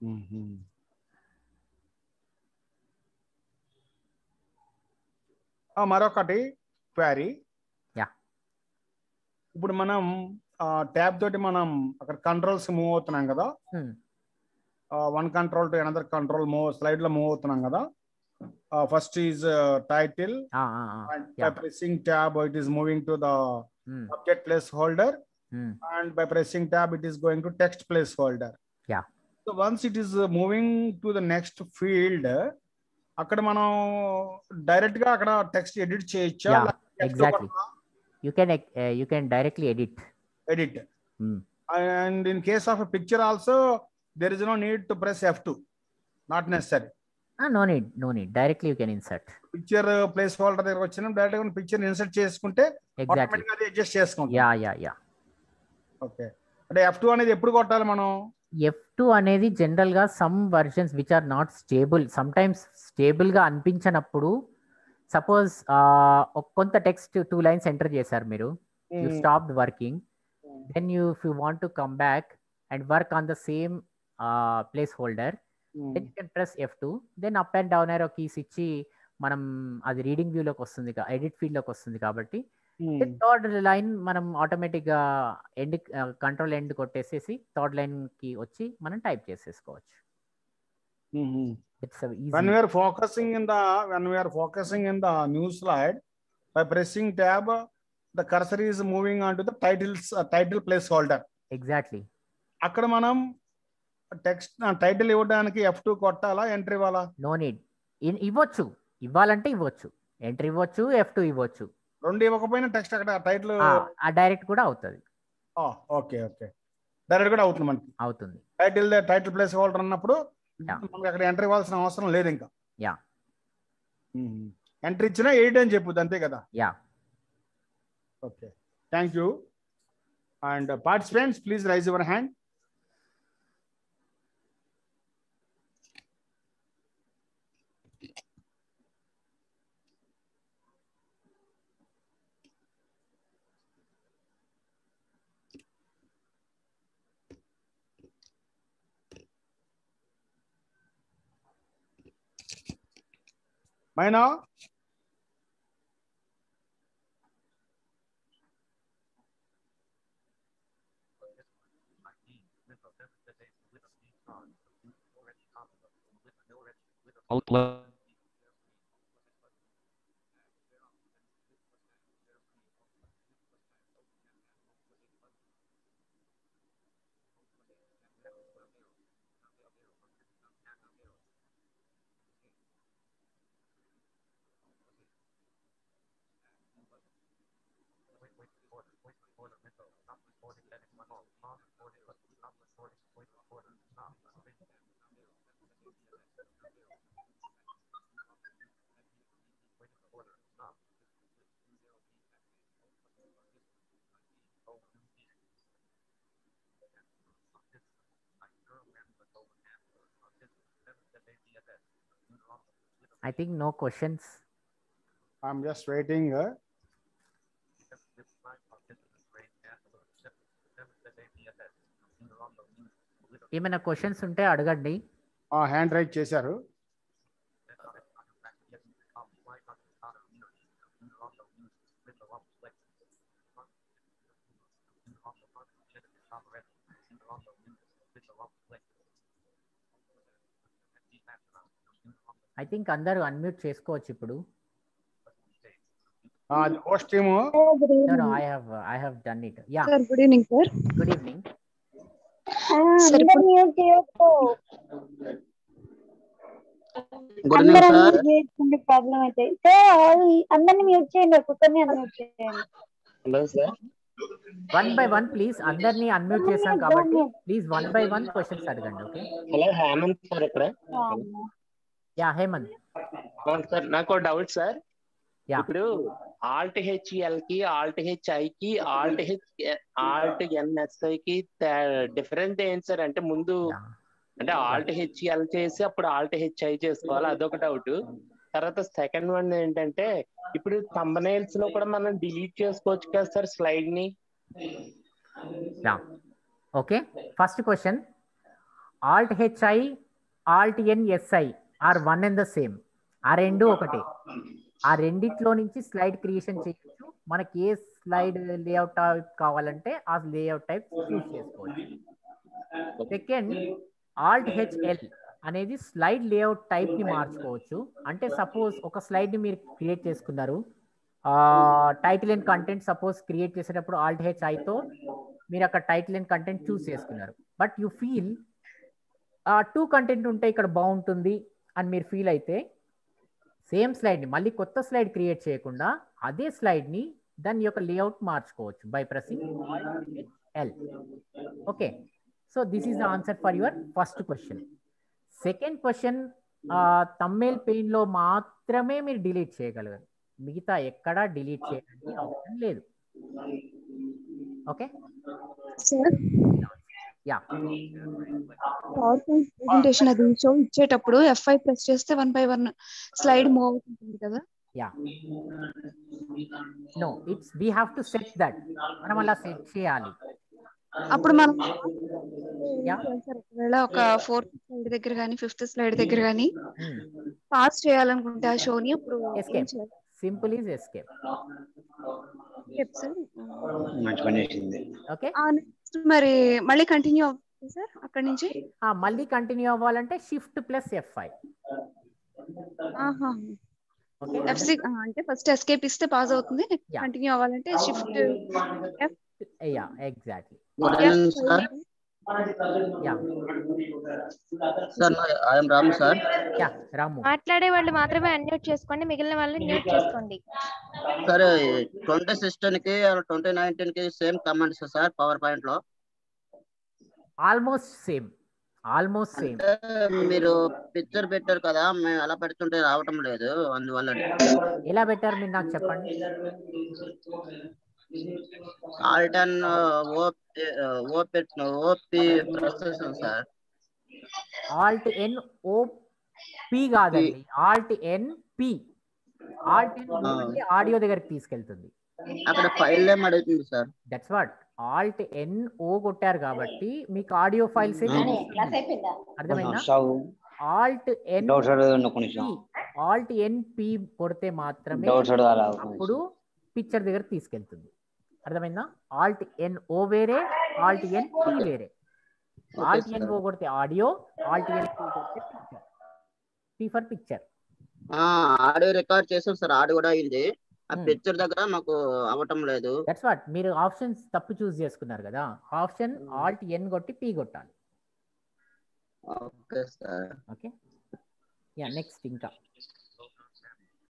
Mhm. ఆ, మరొకటి quarry Yeah. ఇప్పుడు మనం tab తోటి మనం అక్కడ controls move అవుతున్నాం కదా. One control to another control move స్లైడ్లో మూవ్ అవుతున్నాం కదా. First is title. By pressing tab it is moving to the object placeholder. And by pressing tab it is going to text placeholder. So once it is moving to the next field అక్కడ మనం డైరెక్ట్గా అక్కడ text edit చేయొచ్చా? Exactly. You can you can directly edit. Edit. Edit Hmm. And in case of picture also there is no need to press F two not necessary ah, no need no need. Directly you can insert. Picture placeholder దగ్గర వచ్చిన డైరెక్ట్గా picture insert చేసుకుంటే exactly. Automatic అది adjust చేసుకుంటాం. Yeah yeah yeah. Okay అంటే F two అనేది ఎప్పుడు కొట్టాలి మనం? ఎఫ్ టూ అనేది జనరల్గా some versions which are not stable sometimes స్టేబుల్గా అనిపించినప్పుడు సపోజ్ కొంత టెక్స్ట్ టూ లైన్స్ ఎంటర్ చేశారు మీరు. You stop working then you if you want to come back and work on the same placeholder then you can press F two then up and down arrow keys ఇచ్చి మనం అది reading వ్యూలోకి వస్తుంది edit ఫీల్డ్లోకి వస్తుంది కాబట్టి third line మనం ఆటోమేటిక్గా end control end కొట్టేసేసి థర్డ్ లైన్కి వచ్చి మనం టైప్ చేసేసుకోవచ్చు. It's when we are focusing in the when we are focusing in the new slide by pressing tab the cursor is moving onto the titles uh, title placeholder. Exactly అక్కడ మనం text title ఇవ్వడానికి F two కొట్టాలా entry ఇవ్వాలా? No need ఇవ్వచ్చు. ఇవ్వాలంటే ఇవ్వచ్చు. Entry ఇవ్వచ్చు F two ఇవ్వచ్చు. రెండు ఇవ్వకపోయినా టెక్స్ట్ అక్కడ టైటిల్ ఆ డైరెక్ట్ కూడా అవుతుంది. ఓకే ఓకే డైరెక్ట్ కూడా అవుతుంది మనకి. అవుతుంది. టైటిల్ టైటిల్ ప్లేస్ హోల్డర్ అన్నప్పుడు. మనకి అక్కడ ఎంట్రీ ఇవ్వాల్సిన అవసరం లేదు ఇంకా. Yeah. ఎంట్రీ ఇచ్చినా ఎయిట్ అని చెప్పుద్ది అంతే కదా? Yeah Okay. Thank you. And uh, participants, please raise your hand. Mayna. now, Outlook plus. I think no questions I'm just waiting ఏమైనా క్వశ్చన్స్ ఉంటే అడగండి హ్యాండ్ రైట్ చేశారు ఐ థింక్ అందరూ అన్మ్యూట్ చేసుకోవచ్చు ఇప్పుడు. Host uh, I have done it. Yeah. Sir good evening sir good evening problem sir అందరిని mute చేయండి ఒక్కొక్కరిని అన్మ్యూట్ చేయండి. Hello sir One by one, please. అందరినీ అన్మ్యూట్ చేశాం కాబట్టి please one by one questions అడగండి ఓకే హలో హేమంత్ సార్ ఇక్కడ. Yeah Hemant. అవును సార్ నాకు డౌట్ సార్. ఇప్పుడు ఆల్ట్ హెచ్ఎల్కి ఆల్ట్ హెచ్ఐ కి ఆల్ట్ హెచ్ ఆల్ట్ ఎన్ఎస్ఐ కి డిఫరెంట్ ఏంటి సార్? అంటే ముందు అంటే ఆల్ట్ హెచ్ఎల్ చేసి అప్పుడు ఆల్ట్ హెచ్ఐ చేసుకోవాలి? అదొక డౌట్ తర్వాత సెకండ్ వన్ ఏంటంటే ఇప్పుడు థంబనైల్స్లో కూడా మనం డిలీట్ చేసుకోవచ్చు కదా sir స్లైడ్ని? Okay. First question alt HI alt NSI are one and the same. ఆ రెండు ఒకటే. ఆ రెండిట్లో నుంచి స్లైడ్ క్రియేషన్ చేయొచ్చు. మనకి ఏ స్లైడ్ లేఅవుట్ టైప్ కావాలంటే ఆ లేఅవుట్ టైప్ చూస్ చేసుకోవచ్చు. సెకండ్ ఆల్ట్ హెచ్ఎల్ అనేది స్లైడ్ లేఅవుట్ టైప్ని మార్చుకోవచ్చు. అంటే సపోజ్ ఒక స్లైడ్ని మీరు క్రియేట్ చేసుకున్నారు. Title and content suppose create చేసేటప్పుడు ఆల్ట్ హెచ్ ఐతో మీరు అక్కడ టైటిల్ అండ్ కంటెంట్ చూస్ చేసుకున్నారు. But you feel two content ఉంటే ఇక్కడ బాగుంటుంది. అని మీరు ఫీల్ అయితే సేమ్ స్లైడ్ని మళ్ళీ కొత్త స్లైడ్ క్రియేట్ చేయకుండా అదే స్లైడ్ని దాని యొక్క లేఅవుట్ మార్చుకోవచ్చు by pressing L okay so this is the answer for your first question second question thumbnail పెయిన్లో మాత్రమే మీరు డిలీట్ చేయగలరు మిగతా ఎక్కడా డిలీట్ చేయడానికి అవసరం లేదు. Okay yeah power point presentation అది షో ఇచ్చేటప్పుడు ఎఫ్ఐ ప్రెస్ చేస్తే one by one slide move అవుతుంది కదా? Yeah no it's we have to set that మనం అలా సెట్ చేయాలి. అప్పుడు మనం ఒకవేళ ఒక ఫోర్త్ స్లైడ్ దగ్గర కానీ ఫిఫ్త్ స్లైడ్ దగ్గర కానీ Hmm. పాస్ చేయాలనుకుంటే ఆ షోని Escape. సింపుల్ ఈజ్ ఎస్కేప్ మంచి పని చేసింది. ఓకే. నెక్స్ట్ మరి మళ్ళీ కంటిన్యూ సార్ అక్కడ నుంచి? మళ్ళీ కంటిన్యూ అవ్వాలంటే షిఫ్ట్ ప్లస్ ఎఫ్ఐ ఎఫ్సి అంటే ఫస్ట్ ఎస్కేప్ ఇస్తే పాస్ అవుతుంది. కంటిన్యూ అవ్వాలంటే shift yeah exactly good evening sir yeah. Sir I'm Ram sir. Yeah Ramu. మాట్లాడే వాళ్ళు మాత్రమే అన్మ్యూట్ చేసుకోండి మిగిలిన వాళ్ళని మ్యూట్ చేసుకోండి. సార్ ట్వంటీ సిక్స్టీన్కి ట్వంటీ నైన్టీన్కి సేమ్ కమెంట్స్ సార్ పవర్ పాయింట్లో. Almost same almost same. మీరు పిక్చర్ పెట్టారు కదా మేము అలా పెడుతుంటే రావటం లేదు అందువల్ల ఎలా పెట్టారు మీరు నాకు చెప్పండి. Alt N OP OP OP processor sir. Alt N O P కాదండి. Alt N P. Alt N అంటే ఆడియో దగ్గరికి తీసుకెళ్తుంది. అక్కడ ఫైల్ ఏం అడుగుతుంది sir? That's what alt N O కొట్టారు కాబట్టి మీకు ఆడియో ఫైల్స్ అర్థమైందా? Alt N alt N P కొడితే మాత్రమే అప్పుడు పిక్చర్ దగ్గర తీసుకెళ్తుంది. అర్థమైందా? ఆల్ట్ ఎన్ ఓ వేరే ఆల్ట్ ఎన్ పి వేరే. ఆల్ట్ ఎన్ ఓ కొడితే ఆడియో ఆల్ట్ ఎన్ పి కొడితే picture P for picture audio record చేసాం సార్ ఆడియో కూడా అయింది. ఆ Hmm. పిక్చర్ దగ్గర మాకు అవ్వటం లేదు. దట్స్ వాట్ మీరు ఆప్షన్స్ తప్పు చూస్ చేసుకున్నారు కదా. ఆప్షన్ ఆల్ట్ ఎన్ కొట్టి పి కొట్టాలి. Okay sir okay yeah next ఇంకా.